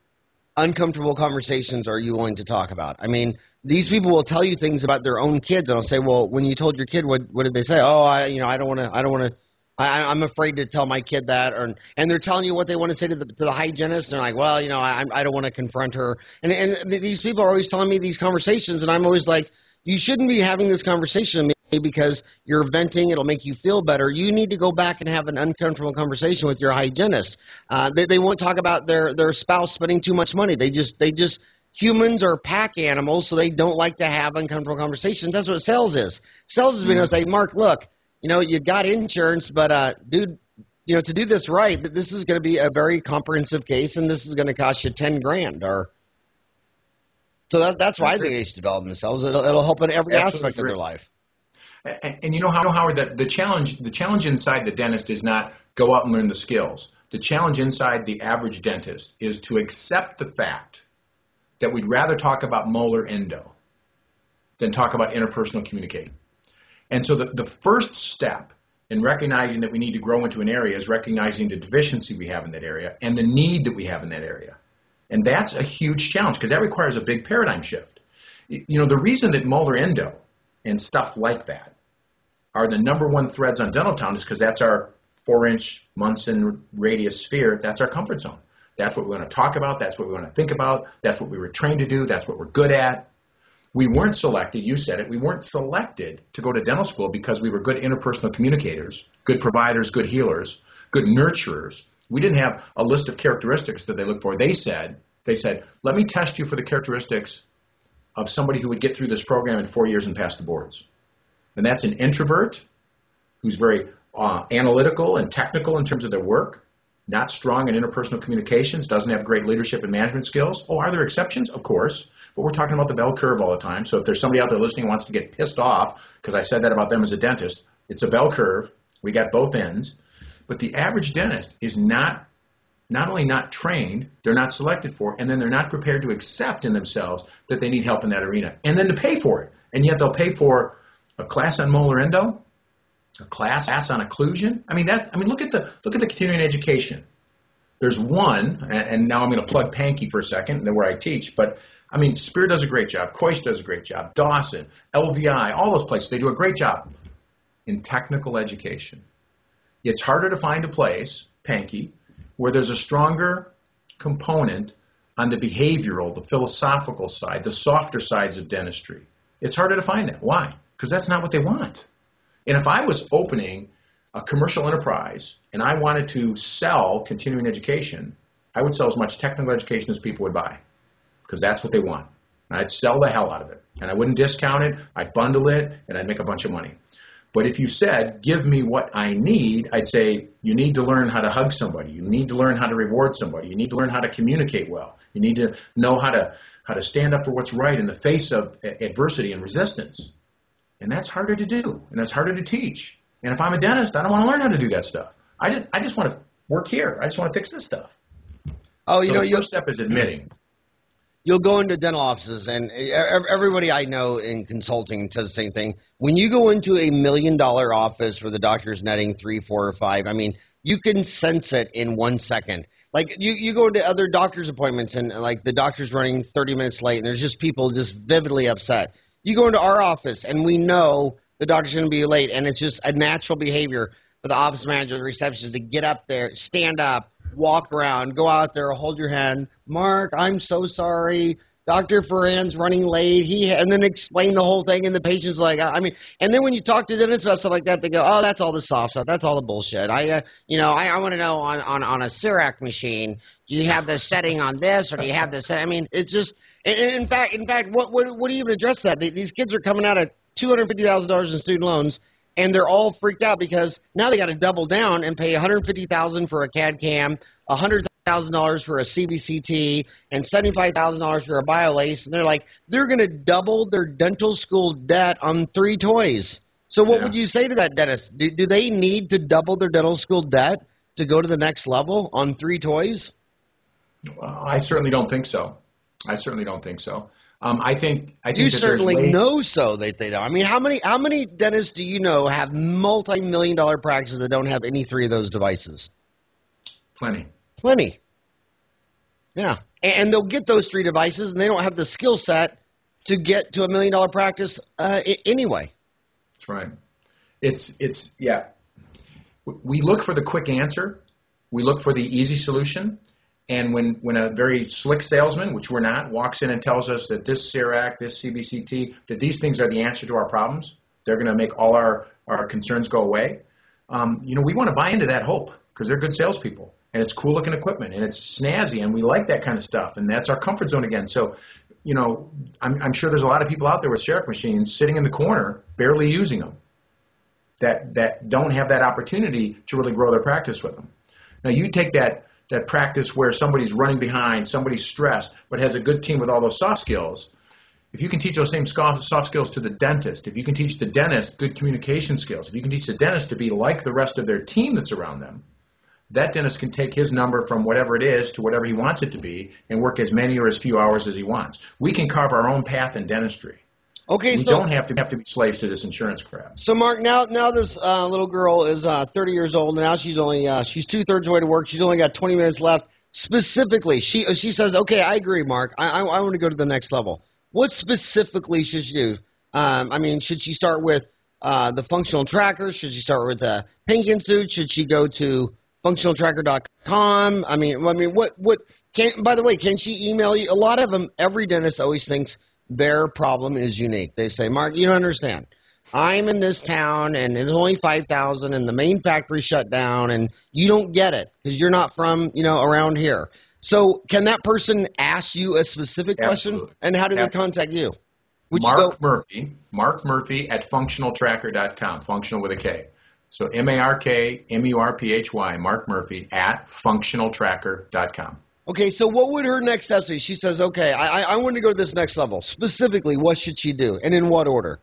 uncomfortable conversations are you willing to talk about? I mean, these people will tell you things about their own kids, and I'll say, "Well, when you told your kid, what what did they say?" Oh, I you know I don't want to I don't want to. I, I'm afraid to tell my kid that, or and they're telling you what they want to say to the to the hygienist, and they're like, well, you know, I I don't want to confront her, and and these people are always telling me these conversations, and I'm always like, you shouldn't be having this conversation with me because you're venting. It'll make you feel better. You need to go back and have an uncomfortable conversation with your hygienist. Uh, they they won't talk about their their spouse spending too much money. They just they just humans are pack animals, so they don't like to have uncomfortable conversations. That's what sales is. Sales is being able to say, Mark, look, you know, you got insurance, but uh, dude, you know, to do this right, this is going to be a very comprehensive case, and this is going to cost you ten grand. Or so that, that's why they should develop themselves. It'll, it'll help in every Absolutely aspect of their life. And, and you know how Howard that the challenge the challenge inside the dentist is not go out and learn the skills. The challenge inside the average dentist is to accept the fact that we'd rather talk about molar endo than talk about interpersonal communicating. And so the, the first step in recognizing that we need to grow into an area is recognizing the deficiency we have in that area and the need that we have in that area. And that's a huge challenge because that requires a big paradigm shift. You know, the reason that molar endo and stuff like that are the number one threads on Dentaltown is because that's our four inch Monson radius sphere. That's our comfort zone. That's what we want to talk about. That's what we want to think about. That's what we were trained to do. That's what we're good at. We weren't selected, you said it, we weren't selected to go to dental school because we were good interpersonal communicators, good providers, good healers, good nurturers. We didn't have a list of characteristics that they looked for. They said, they said, let me test you for the characteristics of somebody who would get through this program in four years and pass the boards. And that's an introvert who's very uh, analytical and technical in terms of their work, not strong in interpersonal communications, doesn't have great leadership and management skills. Oh, are there exceptions? Of course. But we're talking about the bell curve all the time. So if there's somebody out there listening who wants to get pissed off because I said that about them as a dentist, it's a bell curve. We got both ends. But the average dentist is not not only not trained, they're not selected for, and then they're not prepared to accept in themselves that they need help in that arena, and then to pay for it. And yet they'll pay for a class on molar endo, a class on occlusion. I mean that. I mean look at the look at the continuing education. There's one, and now I'm going to plug Pankey for a second, where I teach. But I mean, Spear does a great job. Kois does a great job. Dawson, LVI, all those places they do a great job in technical education. It's harder to find a place, Pankey, where there's a stronger component on the behavioral, the philosophical side, the softer sides of dentistry. It's harder to find that. Why? Because that's not what they want. And if I was opening a commercial enterprise and I wanted to sell continuing education, I would sell as much technical education as people would buy because that's what they want. And I'd sell the hell out of it. And I wouldn't discount it, I'd bundle it, and I'd make a bunch of money. But if you said, give me what I need, I'd say, you need to learn how to hug somebody. You need to learn how to reward somebody. You need to learn how to communicate well. You need to know how to, how to stand up for what's right in the face of adversity and resistance. And that's harder to do, and that's harder to teach. And if I'm a dentist, I don't want to learn how to do that stuff. I just, I just want to work here. I just want to fix this stuff. Oh, you so know, the first step is admitting. You'll go into dental offices, and everybody I know in consulting says the same thing. When you go into a million dollar office where the doctor's netting three, four, or five, I mean, you can sense it in one second. Like you, you go to other doctor's appointments, and like the doctor's running 30 minutes late, and there's just people just vividly upset. You go into our office, and we know the doctor's going to be late, and it's just a natural behavior for the office manager, the receptionist to get up there, stand up, walk around, go out there, hold your hand. Mark, I'm so sorry. Dr. Farran's running late. He and then explain the whole thing, and the patient's like, I mean, and then when you talk to dentists about stuff like that, they go, "Oh, that's all the soft stuff. That's all the bullshit." I, uh, you know, I, I want to know on on on a CEREC machine, do you have the setting on this, or do you have the set? I mean, it's just. In fact, in fact, what what what do you even address that? These kids are coming out of two hundred fifty thousand dollars in student loans, and they're all freaked out because now they got to double down and pay one hundred fifty thousand for a CAD CAM, hundred thousand dollars for a CBCT, and seventy five thousand dollars for a Biolase, and they're like they're going to double their dental school debt on three toys. So what Yeah. would you say to that dentist? Do, do they need to double their dental school debt to go to the next level on three toys? Well, I certainly don't think so. I certainly don't think so. Um, I think I think You certainly know so that they don't. I mean, how many how many dentists do you know have multi million dollar practices that don't have any three of those devices? plenty. Plenty. Yeah, and, they'll get those three devices, and they don't have the skill set to get to a million dollar practice uh, I- anyway. That's right. It's it's yeah. We look for the quick answer. We look for the easy solution. And when, when a very slick salesman, which we're not, walks in and tells us that this CEREC, this CBCT, that these things are the answer to our problems, they're going to make all our, our concerns go away. Um, you know, we want to buy into that hope because they're good salespeople and it's cool looking equipment and it's snazzy and we like that kind of stuff and that's our comfort zone again. So, you know, I'm, I'm sure there's a lot of people out there with CEREC machines sitting in the corner, barely using them. that, that don't have that opportunity to really grow their practice with them. Now you take that that practice where somebody's running behind, somebody's stressed, but has a good team with all those soft skills. If you can teach those same soft skills to the dentist, if you can teach the dentist good communication skills, if you can teach the dentist to be like the rest of their team that's around them, that dentist can take his number from whatever it is to whatever he wants it to be and work as many or as few hours as he wants. We can carve our own path in dentistry. Okay, we so don't have to have to be slaves to this insurance crap. So, Mark, now now this uh, little girl is uh, 30 years old, now she's only uh, she's two thirds way to work. She's only got 20 minutes left. Specifically, she she says, "Okay, I agree, Mark. I I, I want to go to the next level. What specifically should she do? Um, I mean, should she start with uh, the Funktional Tracker? Should she start with the Pankey Institute? Should she go to funktionaltracker.com? I mean, I mean, what what can? By the way, can she email you? A lot of them. Every dentist always thinks their problem is unique. They say, Mark, you don't understand. I'm in this town and it's only 5,000 and the main factory shut down and you don't get it because you're not from, you know, around here. So can that person ask you a specific question and how do Absolutely. they contact you? Would Mark you Murphy, Mark Murphy at funktionaltracker.com, functional with a K. So M A R K M U R P H Y, Mark Murphy at funktionaltracker.com. okay, so what would her next steps be? She says, okay, I, I, want to go to this next level. Specifically, what should she do and in what order?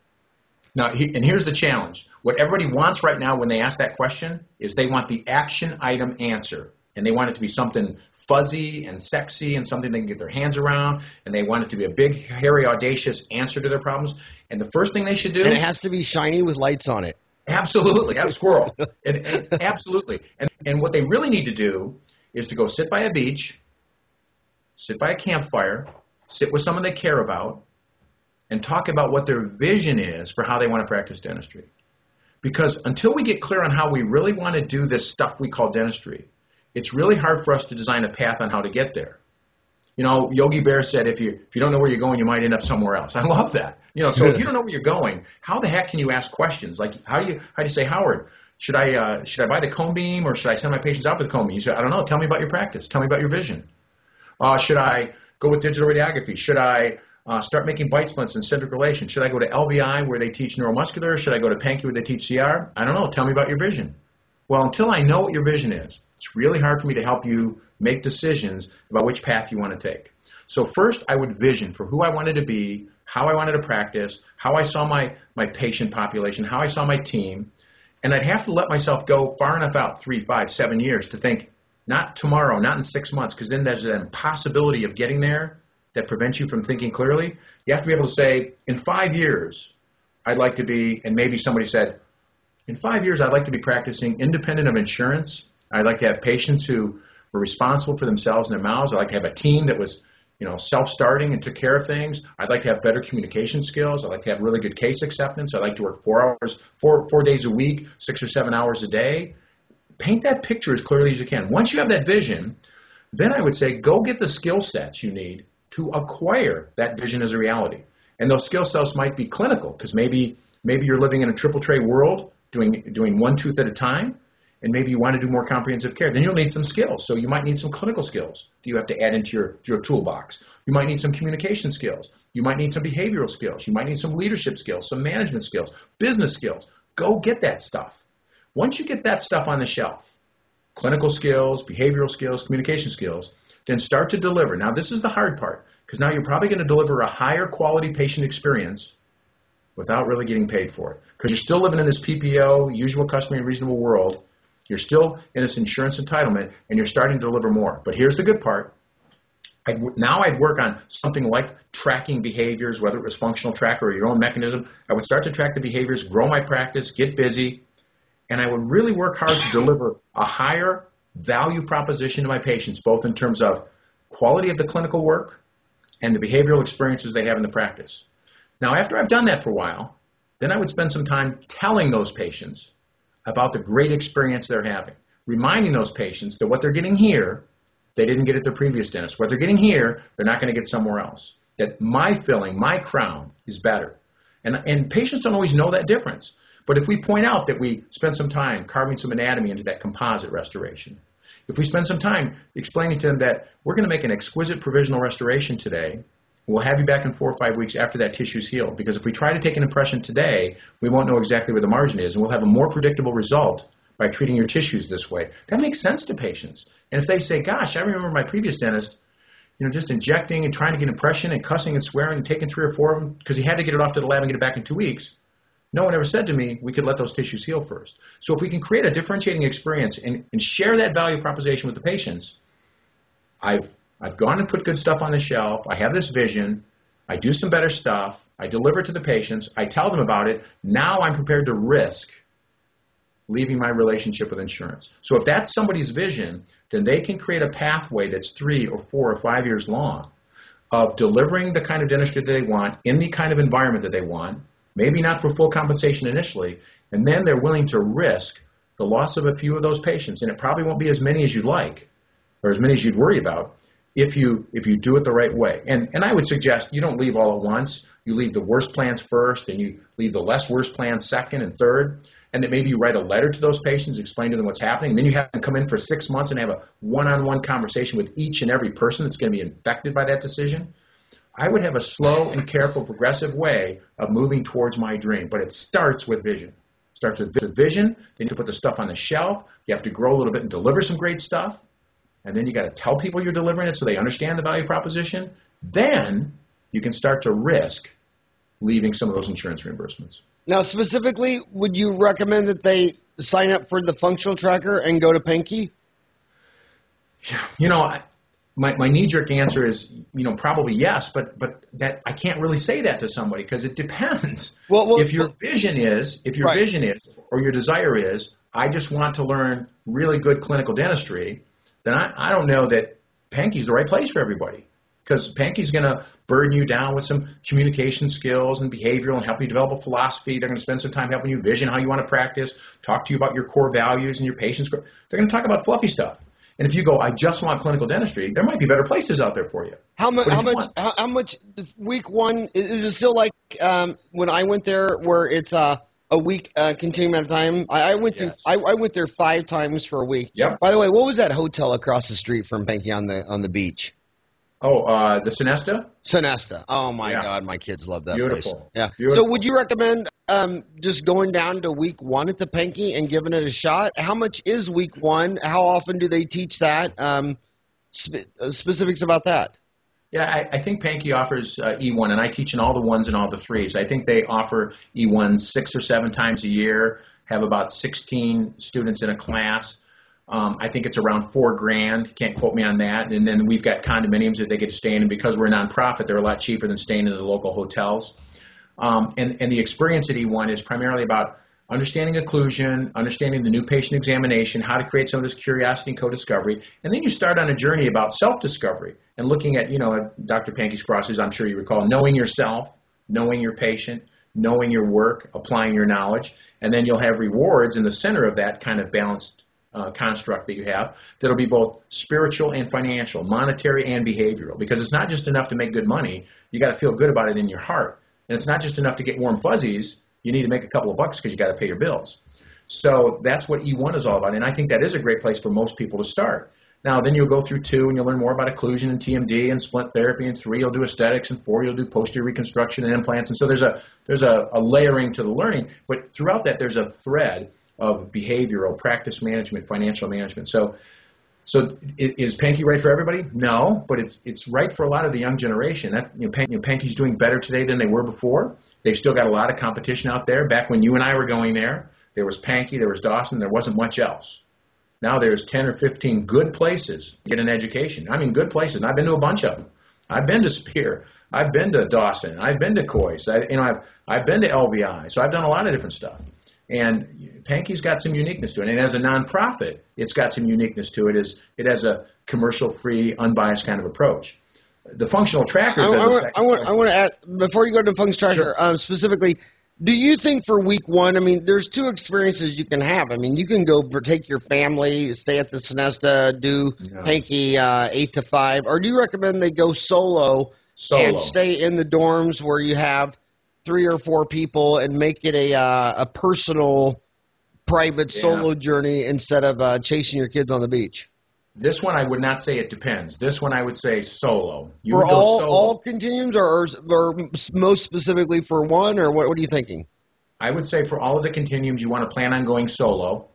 Now, he, and here's the challenge. What everybody wants right now when they ask that question is they want the action item answer. And they want it to be something fuzzy and sexy and something they can get their hands around. And they want it to be a big, hairy, audacious answer to their problems. And the first thing they should do And it has to be shiny with lights on it. Absolutely, have a squirrel. and, and absolutely. And, and what they really need to do is to go sit by a beach, sit by a campfire, sit with someone they care about, and talk about what their vision is for how they want to practice dentistry. Because until we get clear on how we really want to do this stuff we call dentistry, it's really hard for us to design a path on how to get there. You know, Yogi Berra said, if you if you don't know where you're going, you might end up somewhere else. I love that. You know, so if you don't know where you're going, how the heck can you ask questions? Like, how do you how do you say, Howard, should I uh, should I buy the cone beam or should I send my patients out for the cone beam? You say, I don't know. Tell me about your practice. Tell me about your vision. Uh, should I go with digital radiography? Should I uh, start making bite splints and centric relation? Should I go to LVI where they teach neuromuscular? Should I go to Pankey where they teach CR? I don't know. Tell me about your vision. Well, until I know what your vision is, it's really hard for me to help you make decisions about which path you want to take. So first, I would vision for who I wanted to be, how I wanted to practice, how I saw my, my patient population, how I saw my team, and I'd have to let myself go far enough out, three, five, seven years, to think, not tomorrow, not in six months, because then there's an impossibility of getting there that prevents you from thinking clearly. You have to be able to say, in five years, I'd like to be, and maybe somebody said, in five years, I'd like to be practicing independent of insurance. I'd like to have patients who were responsible for themselves and their mouths. I'd like to have a team that was, you know, self-starting and took care of things. I'd like to have better communication skills. I'd like to have really good case acceptance. I'd like to work four hours, four four days a week, six or seven hours a day. Paint that picture as clearly as you can. Once you have that vision, then I would say go get the skill sets you need to acquire that vision as a reality. And those skill sets might be clinical because maybe maybe you're living in a triple tray world doing doing one tooth at a time and maybe you want to do more comprehensive care, then you'll need some skills. So you might need some clinical skills that you have to add into your, your toolbox. You might need some communication skills. You might need some behavioral skills. You might need some leadership skills, some management skills, business skills. Go get that stuff. Once you get that stuff on the shelf, clinical skills, behavioral skills, communication skills, then start to deliver. Now, this is the hard part because now you're probably going to deliver a higher quality patient experience without really getting paid for it because you're still living in this PPO, usual, customary, reasonable world. You're still in this insurance entitlement and you're starting to deliver more. But here's the good part. I'd, now I'd work on something like tracking behaviors, whether it was Funktional Tracker or your own mechanism. I would start to track the behaviors, grow my practice, get busy, and I would really work hard to deliver a higher value proposition to my patients, both in terms of quality of the clinical work and the behavioral experiences they have in the practice. Now, after I've done that for a while, then I would spend some time telling those patients about the great experience they're having, reminding those patients that what they're getting here, they didn't get at their previous dentist. What they're getting here, they're not going to get somewhere else. That my filling, my crown is better. And, and patients don't always know that difference. But if we point out that we spend some time carving some anatomy into that composite restoration, if we spend some time explaining to them that we're going to make an exquisite provisional restoration today, We'll have you back in four or five weeks after that tissue's healed. Because if we try to take an impression today, we won't know exactly where the margin is, and we'll have a more predictable result by treating your tissues this way. That makes sense to patients. And if they say, "Gosh, I remember my previous dentist." you know, just injecting and trying to get an impression and cussing and swearing and taking three or four of them because he had to get it off to the lab and get it back in two weeks. No one ever said to me we could let those tissues heal first. So if we can create a differentiating experience and, and share that value proposition with the patients, I've I've gone and put good stuff on the shelf. I have this vision. I do some better stuff. I deliver it to the patients. I tell them about it. Now I'm prepared to risk leaving my relationship with insurance. So if that's somebody's vision, then they can create a pathway that's three or four or five years long of delivering the kind of dentistry that they want in the kind of environment that they want, maybe not for full compensation initially, and then they're willing to risk the loss of a few of those patients, and it probably won't be as many as you'd like or as many as you'd worry about if you if you do it the right way. And and I would suggest you don't leave all at once. You leave the worst plans first, and you leave the less worst plans second and third and that maybe you write a letter to those patients, explain to them what's happening, and then you have them come in for six months and have a one-on-one conversation with each and every person that's going to be infected by that decision. I would have a slow and careful, progressive way of moving towards my dream, but it starts with vision. It starts with vision. Then you put the stuff on the shelf. You have to grow a little bit and deliver some great stuff, and then you got to tell people you're delivering it so they understand the value proposition. Then you can start to risk leaving some of those insurance reimbursements. Now, specifically, would you recommend that they sign up for the Funktional Tracker and go to Pankey? You know, my, my knee jerk answer is, you know, probably yes, but but that I can't really say that to somebody because it depends. Well, well, if your vision is, if your right. vision is, or your desire is, I just want to learn really good clinical dentistry, then I, I don't know that Pankey's the right place for everybody because Pankey's going to burden you down with some communication skills and behavioral and help you develop a philosophy. They're going to spend some time helping you vision how you want to practice, talk to you about your core values and your patients. They're going to talk about fluffy stuff. And if you go, I just want clinical dentistry, there might be better places out there for you. How much? How much? How, how, much? Week one is it still like um, when I went there, where it's uh, a week uh, continuum at a time? I, I went yes. to I, I, went there five times for a week. Yep. By the way, what was that hotel across the street from Pankey on the on the beach? Oh, uh, the Sonesta. Sonesta. Oh my yeah. God, my kids love that Beautiful. place. Yeah. Beautiful. So, would you recommend um, just going down to week one at the Pankey and giving it a shot? How much is week one? How often do they teach that? Um, uh, specifics about that. Yeah, I, I think Pankey offers uh, E1, and I teach in all the ones and all the threes. I think they offer E1 six or seven times a year, have about 16 students in a class. Um, I think it's around four grand. Can't quote me on that. And then we've got condominiums that they get to stay in, and because we're a nonprofit, they're a lot cheaper than staying in the local hotels. Um, and, and the experience at E1 is primarily about understanding occlusion, understanding the new patient examination, how to create some of this curiosity and co-discovery, and then you start on a journey about self-discovery and looking at, you know, Dr. Pankey's crosses, I'm sure you recall, knowing yourself, knowing your patient, knowing your work, applying your knowledge, and then you'll have rewards in the center of that kind of balanced uh, construct that you have that'll be both spiritual and financial, monetary and behavioral. Because it's not just enough to make good money, you got to feel good about it in your heart. And it's not just enough to get warm fuzzies, you need to make a couple of bucks because you got to pay your bills. So that's what E1 is all about. And I think that is a great place for most people to start. Now, then you'll go through two and you'll learn more about occlusion and TMD and splint therapy. And three, you'll do aesthetics. And four, you'll do posterior reconstruction and implants. And so there's a there's a, a layering to the learning. But throughout that, there's a thread of behavioral practice management, financial management. So, so is Pankey right for everybody? No, but it's it's right for a lot of the young generation. That you know, Pan, you know, Pankey's doing better today than they were before. They've still got a lot of competition out there. Back when you and I were going there, there was Pankey, there was Dawson, there wasn't much else. Now there's 10 or 15 good places to get an education. I mean, good places. And I've been to a bunch of them. I've been to Spear. I've been to Dawson. I've been to Kois. I, you know, I've I've been to LVI. So I've done a lot of different stuff. And Pankey's got some uniqueness to it. And as a nonprofit, it's got some uniqueness to it. Is it has a commercial-free, unbiased kind of approach. The Funktional Trackers. I, I, want, I, want, I want to add before you go to the Funktional Tracker sure. um, specifically. Do you think for week one? I mean, there's two experiences you can have. I mean, you can go take your family, stay at the Sonesta, do yeah. Pankey uh, eight to five, or do you recommend they go solo, solo and stay in the dorms where you have three or four people and make it a uh, a personal, private yeah. solo journey instead of uh, chasing your kids on the beach. This one I would not say it depends. This one I would say solo. You for all solo. all continuums, or, or most specifically for one, or what? What are you thinking? I would say for all of the continuums, you want to plan on going solo.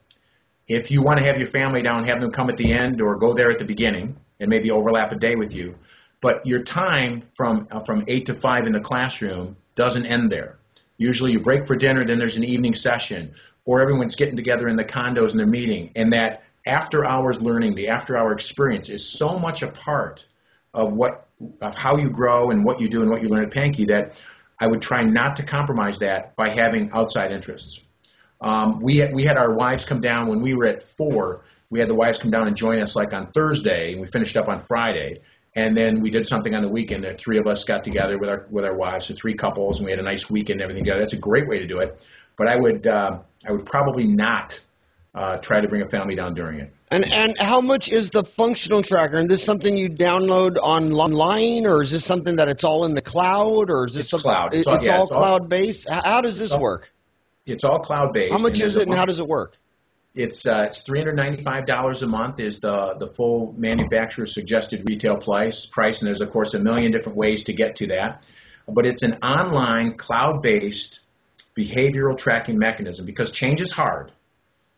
If you want to have your family down, have them come at the end or go there at the beginning and maybe overlap a day with you. But your time from uh, from eight to five in the classroom doesn't end there. Usually you break for dinner, then there's an evening session, or everyone's getting together in the condos and they're meeting. And that after hours learning, the after hour experience is so much a part of what of how you grow and what you do and what you learn at Pankey that I would try not to compromise that by having outside interests. Um, we had, we had our wives come down when we were at four. We had the wives come down and join us like on Thursday, and we finished up on Friday. And then we did something on the weekend. The three of us got together with our with our wives, so three couples, and we had a nice weekend and everything together. That's a great way to do it. But I would uh, I would probably not uh, try to bring a family down during it. And and how much is the Funktional Tracker? And this something you download online, or is this something that it's all in the cloud, or is this it's cloud? It's, all, yeah, all cloud based. How does this all, work? It's all cloud based. How much is it, and how does it work? It's uh, it's three hundred ninety five dollars a month is the the full manufacturer suggested retail price price, and there's of course a million different ways to get to that, but it's an online cloud based behavioral tracking mechanism because change is hard.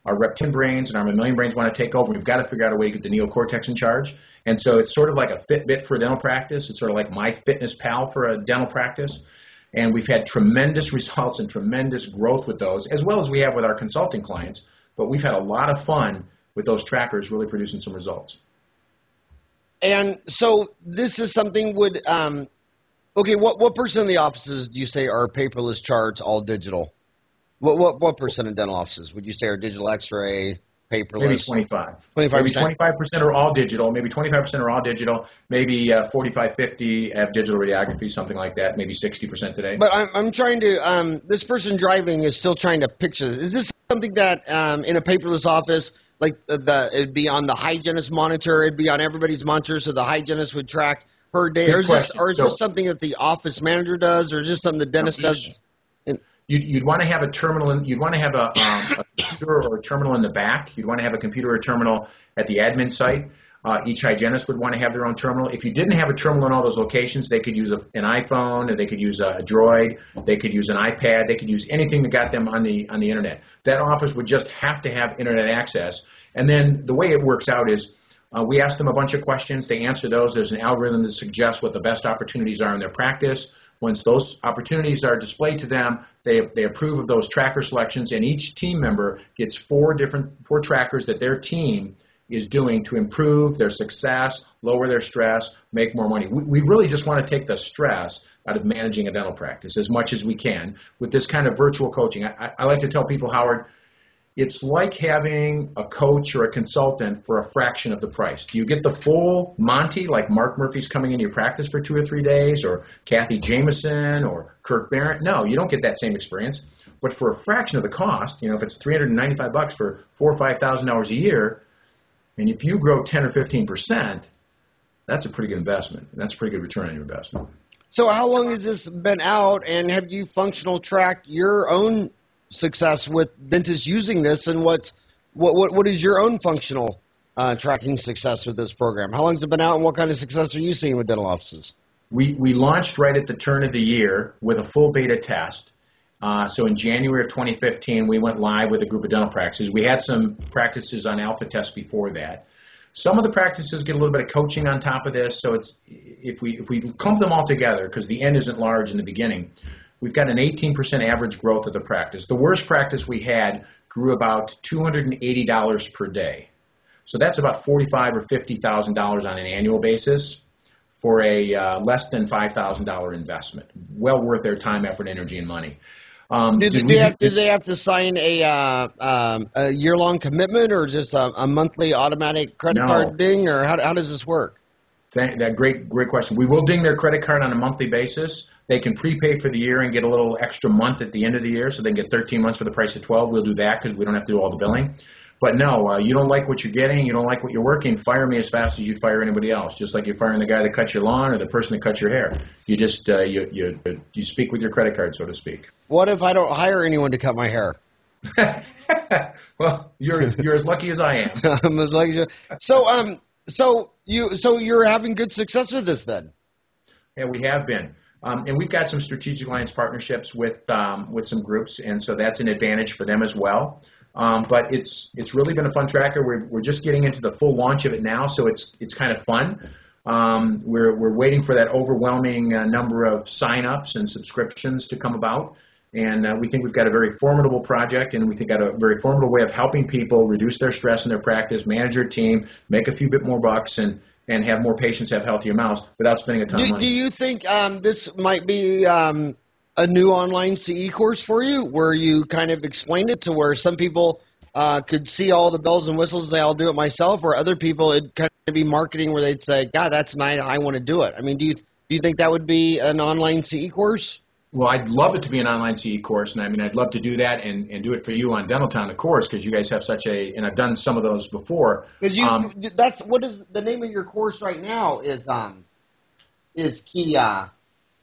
Our reptilian brains and our mammalian brains want to take over. We've got to figure out a way to get the neocortex in charge. And so it's sort of like a Fitbit for a dental practice. It's sort of like my fitness pal for a dental practice. And we've had tremendous results and tremendous growth with those, as well as we have with our consulting clients but we've had a lot of fun with those trackers really producing some results. And so this is something would um, okay. What what percent of the offices do you say are paperless charts, all digital? What what what percent of dental offices would you say are digital X-ray? Paperless? Maybe 25. 25%? Maybe 25% are all digital. Maybe 25% are all digital. Maybe uh, 45, 50 have digital radiography, something like that. Maybe 60% today. But I'm, I'm trying to, um, this person driving is still trying to picture. Is this something that um, in a paperless office, like the, the it'd be on the hygienist monitor, it'd be on everybody's monitor, so the hygienist would track her day, or is, this, or is so, this something that the office manager does, or is this something the dentist no, does? You'd, you'd want to have a terminal. In, you'd want to have a, um, a computer or a terminal in the back. You'd want to have a computer or a terminal at the admin site. Uh, each hygienist would want to have their own terminal. If you didn't have a terminal in all those locations, they could use a, an iPhone, they could use a, Droid, they could use an iPad, they could use anything that got them on the on the internet. That office would just have to have internet access. And then the way it works out is uh, we ask them a bunch of questions. They answer those. There's an algorithm that suggests what the best opportunities are in their practice. Once those opportunities are displayed to them, they, they approve of those tracker selections, and each team member gets four different four trackers that their team is doing to improve their success, lower their stress, make more money. We, we really just want to take the stress out of managing a dental practice as much as we can with this kind of virtual coaching. I, I like to tell people, Howard, it's like having a coach or a consultant for a fraction of the price. Do you get the full Monty, like Mark Murphy's coming into your practice for two or three days, or Cathy Jameson, or Kirk Barrett? No, you don't get that same experience. But for a fraction of the cost, you know, if it's 395 bucks for four or five thousand hours a year, and if you grow 10 or 15 percent, that's a pretty good investment. That's a pretty good return on your investment. So, how long has this been out, and have you functional tracked your own success with dentists using this, and what's what what, what is your own functional uh, tracking success with this program? How long has it been out, and what kind of success are you seeing with dental offices? We we launched right at the turn of the year with a full beta test. Uh, so in January of 2015, we went live with a group of dental practices. We had some practices on alpha test before that. Some of the practices get a little bit of coaching on top of this. So it's if we if we clump them all together because the end isn't large in the beginning, We've got an 18% average growth of the practice. The worst practice we had grew about $280 per day. So that's about $45 or $50,000 on an annual basis for a uh, less than $5,000 investment. Well worth their time, effort, energy, and money. Um, do, they have, do, they have, to sign a, uh, um, a year-long commitment, or just a, a monthly automatic credit no. card ding, or how, how does this work? That great, great question. We will ding their credit card on a monthly basis. They can prepay for the year and get a little extra month at the end of the year, so they can get 13 months for the price of 12. We'll do that because we don't have to do all the billing. But no, uh, you don't like what you're getting, you don't like what you're working. Fire me as fast as you'd fire anybody else. Just like you're firing the guy that cuts your lawn or the person that cuts your hair. You just uh, you you you speak with your credit card, so to speak. What if I don't hire anyone to cut my hair? well, you're you're as lucky as I am. I'm as lucky. As so um so you so you're having good success with this then? Yeah, we have been. Um, and we've got some strategic alliance partnerships with um, with some groups, and so that's an advantage for them as well. Um, but it's it's really been a fun tracker. We're, we're just getting into the full launch of it now, so it's it's kind of fun. Um, we're we're waiting for that overwhelming uh, number of signups and subscriptions to come about, and uh, we think we've got a very formidable project, and we think got a very formidable way of helping people reduce their stress in their practice, manage their team, make a few bit more bucks, and and have more patients have healthier mouths without spending a ton do, of money. Do you think um, this might be um, a new online CE course for you, where you kind of explained it to where some people uh, could see all the bells and whistles and say, "I'll do it myself," or other people it kind of be marketing where they'd say, "God, that's nice. I want to do it." I mean, do you do you think that would be an online CE course? Well, I'd love it to be an online CE course, and I mean, I'd love to do that and, and do it for you on Dentaltown, of course, because you guys have such a, and I've done some of those before. Because you, um, that's what is the name of your course right now is um is key. Uh,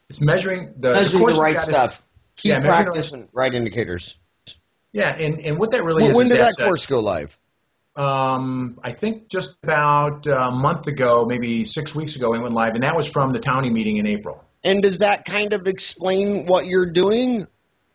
it's measuring the measuring the, the right stuff. Is, key yeah, practice and right indicators. Yeah, and, and what that really well, is. When is did that course go live? Um, I think just about a month ago, maybe six weeks ago, it went live, and that was from the Townie meeting in April. And does that kind of explain what you're doing?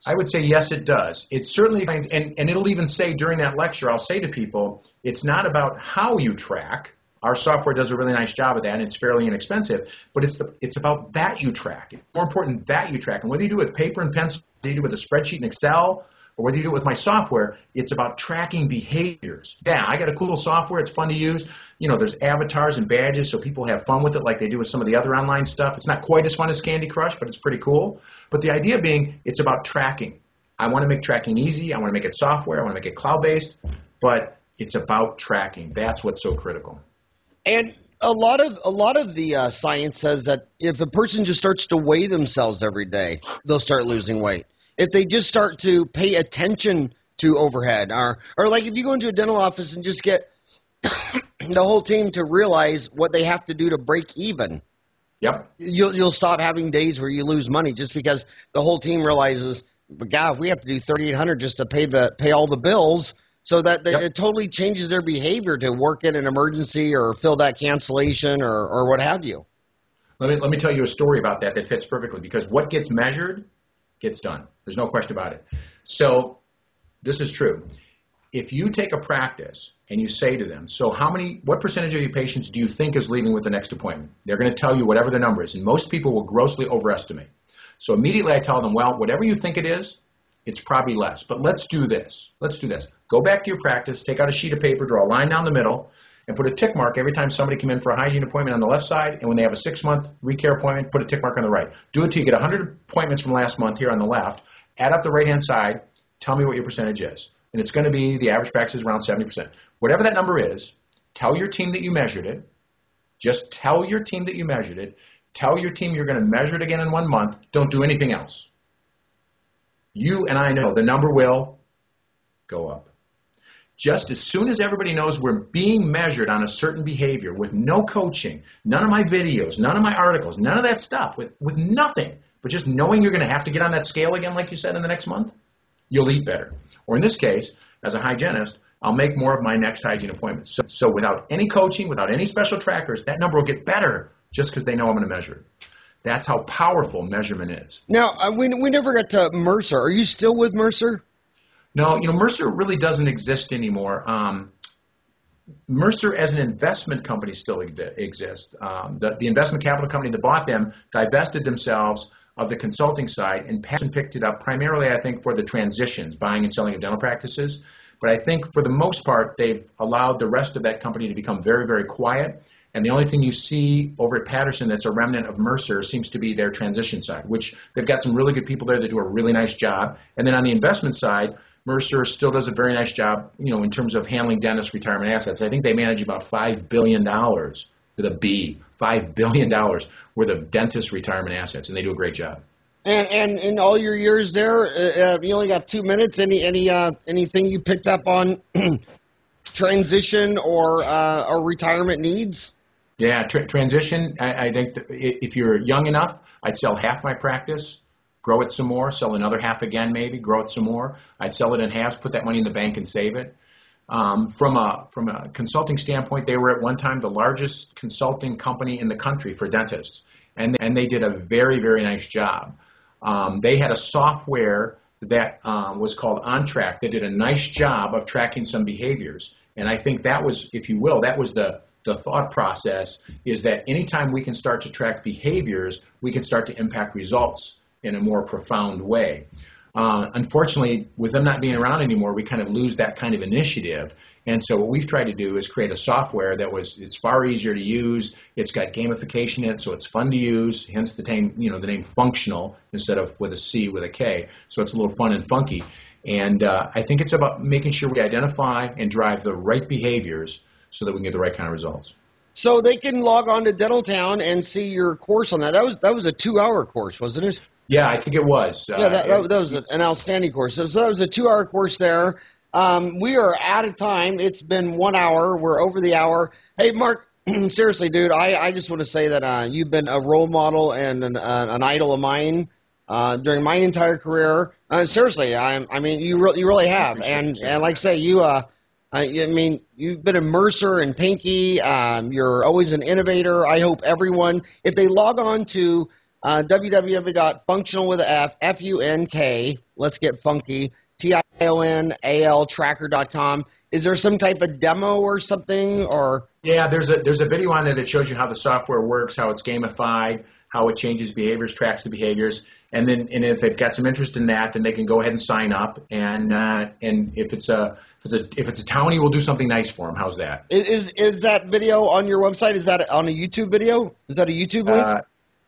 I would say yes, it does. It certainly explains, and, and it'll even say during that lecture, I'll say to people, it's not about how you track. Our software does a really nice job of that, and it's fairly inexpensive. But it's the, it's about that you track. It's more important that you track, and whether you do it with paper and pencil, whether you do it with a spreadsheet in Excel, or whether you do it with my software, it's about tracking behaviors. Yeah, I got a cool software. It's fun to use. You know, there's avatars and badges so people have fun with it like they do with some of the other online stuff. It's not quite as fun as Candy Crush, but it's pretty cool. But the idea being it's about tracking. I want to make tracking easy. I want to make it software. I want to make it cloud-based, but it's about tracking. That's what's so critical. And a lot of a lot of the uh, science says that if a person just starts to weigh themselves every day, they'll start losing weight if they just start to pay attention to overhead, or or like if you go into a dental office and just get the whole team to realize what they have to do to break even. Yep. You'll you'll stop having days where you lose money just because the whole team realizes, but God, we have to do thirty eight hundred just to pay the pay all the bills. So that they, yep. it totally changes their behavior to work in an emergency or fill that cancellation or, or what have you. Let me let me tell you a story about that that fits perfectly because what gets measured gets done. There's no question about it. So this is true. If you take a practice and you say to them, so how many, what percentage of your patients do you think is leaving with the next appointment? They're going to tell you whatever the number is, and most people will grossly overestimate. So immediately I tell them, well, whatever you think it is, it's probably less. But let's do this. Let's do this. Go back to your practice, take out a sheet of paper, draw a line down the middle, and put a tick mark every time somebody come in for a hygiene appointment on the left side, and when they have a six month recare appointment, put a tick mark on the right. Do it till you get 100 appointments from last month here on the left. Add up the right hand side. Tell me what your percentage is, and it's going to be the average practice is around 70%. Whatever that number is, tell your team that you measured it. Just tell your team that you measured it. Tell your team you're going to measure it again in one month. Don't do anything else. You and I know the number will go up just as soon as everybody knows we're being measured on a certain behavior with no coaching, none of my videos, none of my articles, none of that stuff, with, with nothing, but just knowing you're going to have to get on that scale again, like you said, in the next month, you'll eat better. Or in this case, as a hygienist, I'll make more of my next hygiene appointments. So, so without any coaching, without any special trackers, that number will get better just because they know I'm going to measure it. That's how powerful measurement is. Now, uh, we, we never got to Mercer. Are you still with Mercer? No, you know, Mercer really doesn't exist anymore. Um, Mercer as an investment company still exists. Um, the, the, investment capital company that bought them divested themselves of the consulting side and Patterson picked it up primarily, I think, for the transitions, buying and selling of dental practices. But I think for the most part, they've allowed the rest of that company to become very, very quiet. And the only thing you see over at Patterson that's a remnant of Mercer seems to be their transition side, which they've got some really good people there that do a really nice job. And then on the investment side, Mercer still does a very nice job, you know, in terms of handling dentist retirement assets. I think they manage about five billion dollars with a B, five billion dollars worth of dentist retirement assets, and they do a great job. And and in all your years there, uh, uh you only got two minutes. Any any uh, anything you picked up on transition or uh, or retirement needs? Yeah, tra- transition. I, I think if you're young enough, I'd sell half my practice grow it some more, sell another half again maybe, grow it some more. I'd sell it in halves, put that money in the bank and save it. Um, from a from a consulting standpoint, they were at one time the largest consulting company in the country for dentists, and and they did a very very nice job. Um, they had a software that um, was called OnTrack that did a nice job of tracking some behaviors, and I think that was, if you will, that was the the thought process is that anytime we can start to track behaviors, we can start to impact results in a more profound way. Uh, unfortunately, with them not being around anymore, we kind of lose that kind of initiative. And so what we've tried to do is create a software that was it's far easier to use. It's got gamification in it, so it's fun to use. Hence the name, you know, the name functional instead of with a C with a K. So it's a little fun and funky. And uh, I think it's about making sure we identify and drive the right behaviors so that we can get the right kind of results. So they can log on to Dentaltown and see your course on that. That was that was a two-hour course, wasn't it? Yeah, I think it was. Yeah, that, that, that was an outstanding course. So, so that was a two-hour course there. Um, we are out of time. It's been one hour. We're over the hour. Hey, Mark, seriously, dude, I, I just want to say that uh, you've been a role model and an, uh, an idol of mine uh, during my entire career. Uh, seriously, I, I mean, you re- you really have. And and like I say, you uh, I, I mean, you've been a Mercy and Pankey. Um, you're always an innovator. I hope everyone, if they log on to uh, www.functional with F, F-U-N-K, let's get funky, T-I-O-N-A-L tracker.com. Is there some type of demo or something or? Yeah, there's a there's a video on there that shows you how the software works, how it's gamified, how it changes behaviors, tracks the behaviors, and then and if they've got some interest in that, then they can go ahead and sign up. And uh, and if it's a if it's a if it's a townie, we'll do something nice for them. How's that? Is is that video on your website? Is that on a YouTube video? Is that a YouTube link? Uh,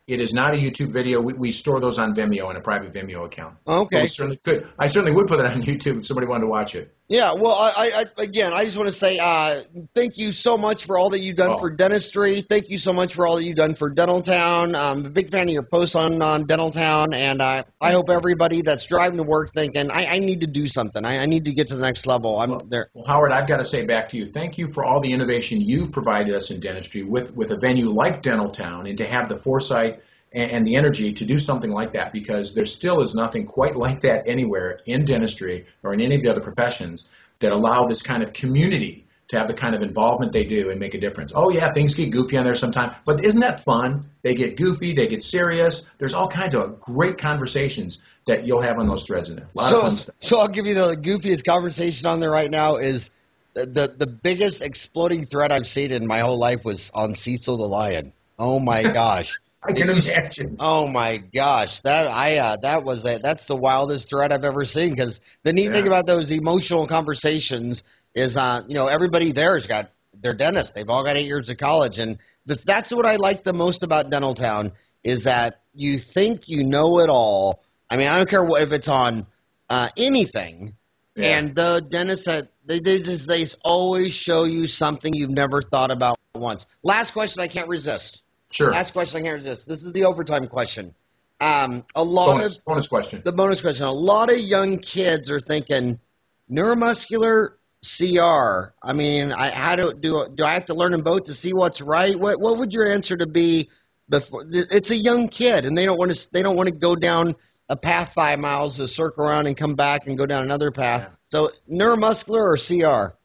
it is not a YouTube video. We, we store those on Vimeo in a private Vimeo account. Okay. we certainly could. I certainly would put it on YouTube if somebody wanted to watch it. Yeah. Well, I, I again, I just want to say uh, thank you so much for all that you've done Oh. for dentistry. Thank you so much for all that you've done for Dentaltown. I'm a big fan of your posts on on Dentaltown, and uh, I hope everybody that's driving to work thinking I, I need to do something. I, I need to get to the next level. I'm there. Well, Howard, I've got to say back to you, thank you for all the innovation you've provided us in dentistry with, with a venue like Dentaltown and to have the foresight and, the energy to do something like that because there still is nothing quite like that anywhere in dentistry or in any of the other professions that allow this kind of community to have the kind of involvement they do and make a difference. Oh yeah, things get goofy on there sometimes, but isn't that fun? They get goofy, they get serious. There's all kinds of great conversations that you'll have on those threads in there. A lot of So, fun stuff. so I'll give you the goofiest conversation on there right now is the, the the biggest exploding thread I've seen in my whole life was on Cecil the Lion. Oh my gosh. I can imagine. Oh my gosh, that I uh, that was a, that's the wildest threat I've ever seen. Because the neat thing about those emotional conversations is, uh, you know, everybody there's got their dentist. They've all got eight years of college, and the, that's what I like the most about Dentaltown is that you think you know it all. I mean, I don't care what, if it's on uh, anything, Yeah. and the dentist they, they just they always show you something you've never thought about once. Last question, I can't resist. Sure. Last question I can't resist. This is the overtime question. Um, a lot bonus, of bonus question. the bonus question. A lot of young kids are thinking neuromuscular CR. I mean, I how do do do I have to learn them both to see what's right? What what would your answer to be? Before it's a young kid, and they don't want to they don't want to go down a path five miles to circle around and come back and go down another path. Yeah. So neuromuscular or CR?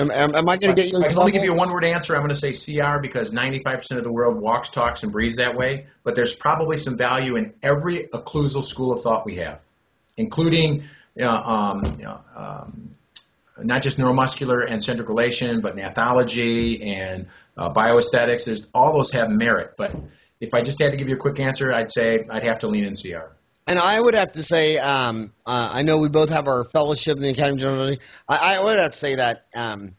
Am, am, am I going to get you I only give you a one-word answer. I'm going to say CR because 95% of the world walks, talks, and breathes that way. But there's probably some value in every occlusal school of thought we have, including know, um, um, not just neuromuscular and centric relation, but gnathology and uh, bioaesthetics. There's all those have merit. But if I just had to give you a quick answer, I'd say I'd have to lean in CR. And I would have to say, um, uh, I know we both have our fellowship in the Academy of General Dentistry. I, I would have to say that um,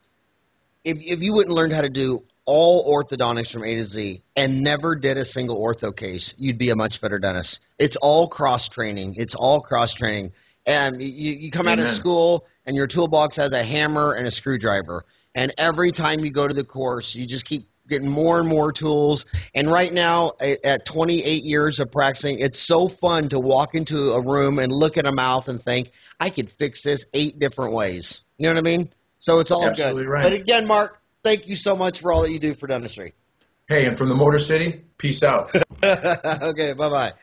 if, if you wouldn't learn how to do all orthodontics from A to Z and never did a single ortho case, you'd be a much better dentist. It's all cross training. It's all cross training. And you, you come out of school and your toolbox has a hammer and a screwdriver. And every time you go to the course, you just keep getting more and more tools. And right now, at 28 years of practicing, it's so fun to walk into a room and look at a mouth and think, I could fix this eight different ways. You know what I mean? So it's all Absolutely good. right. But again, Mark, thank you so much for all that you do for dentistry. Hey, and from the Motor City, peace out. okay, bye bye.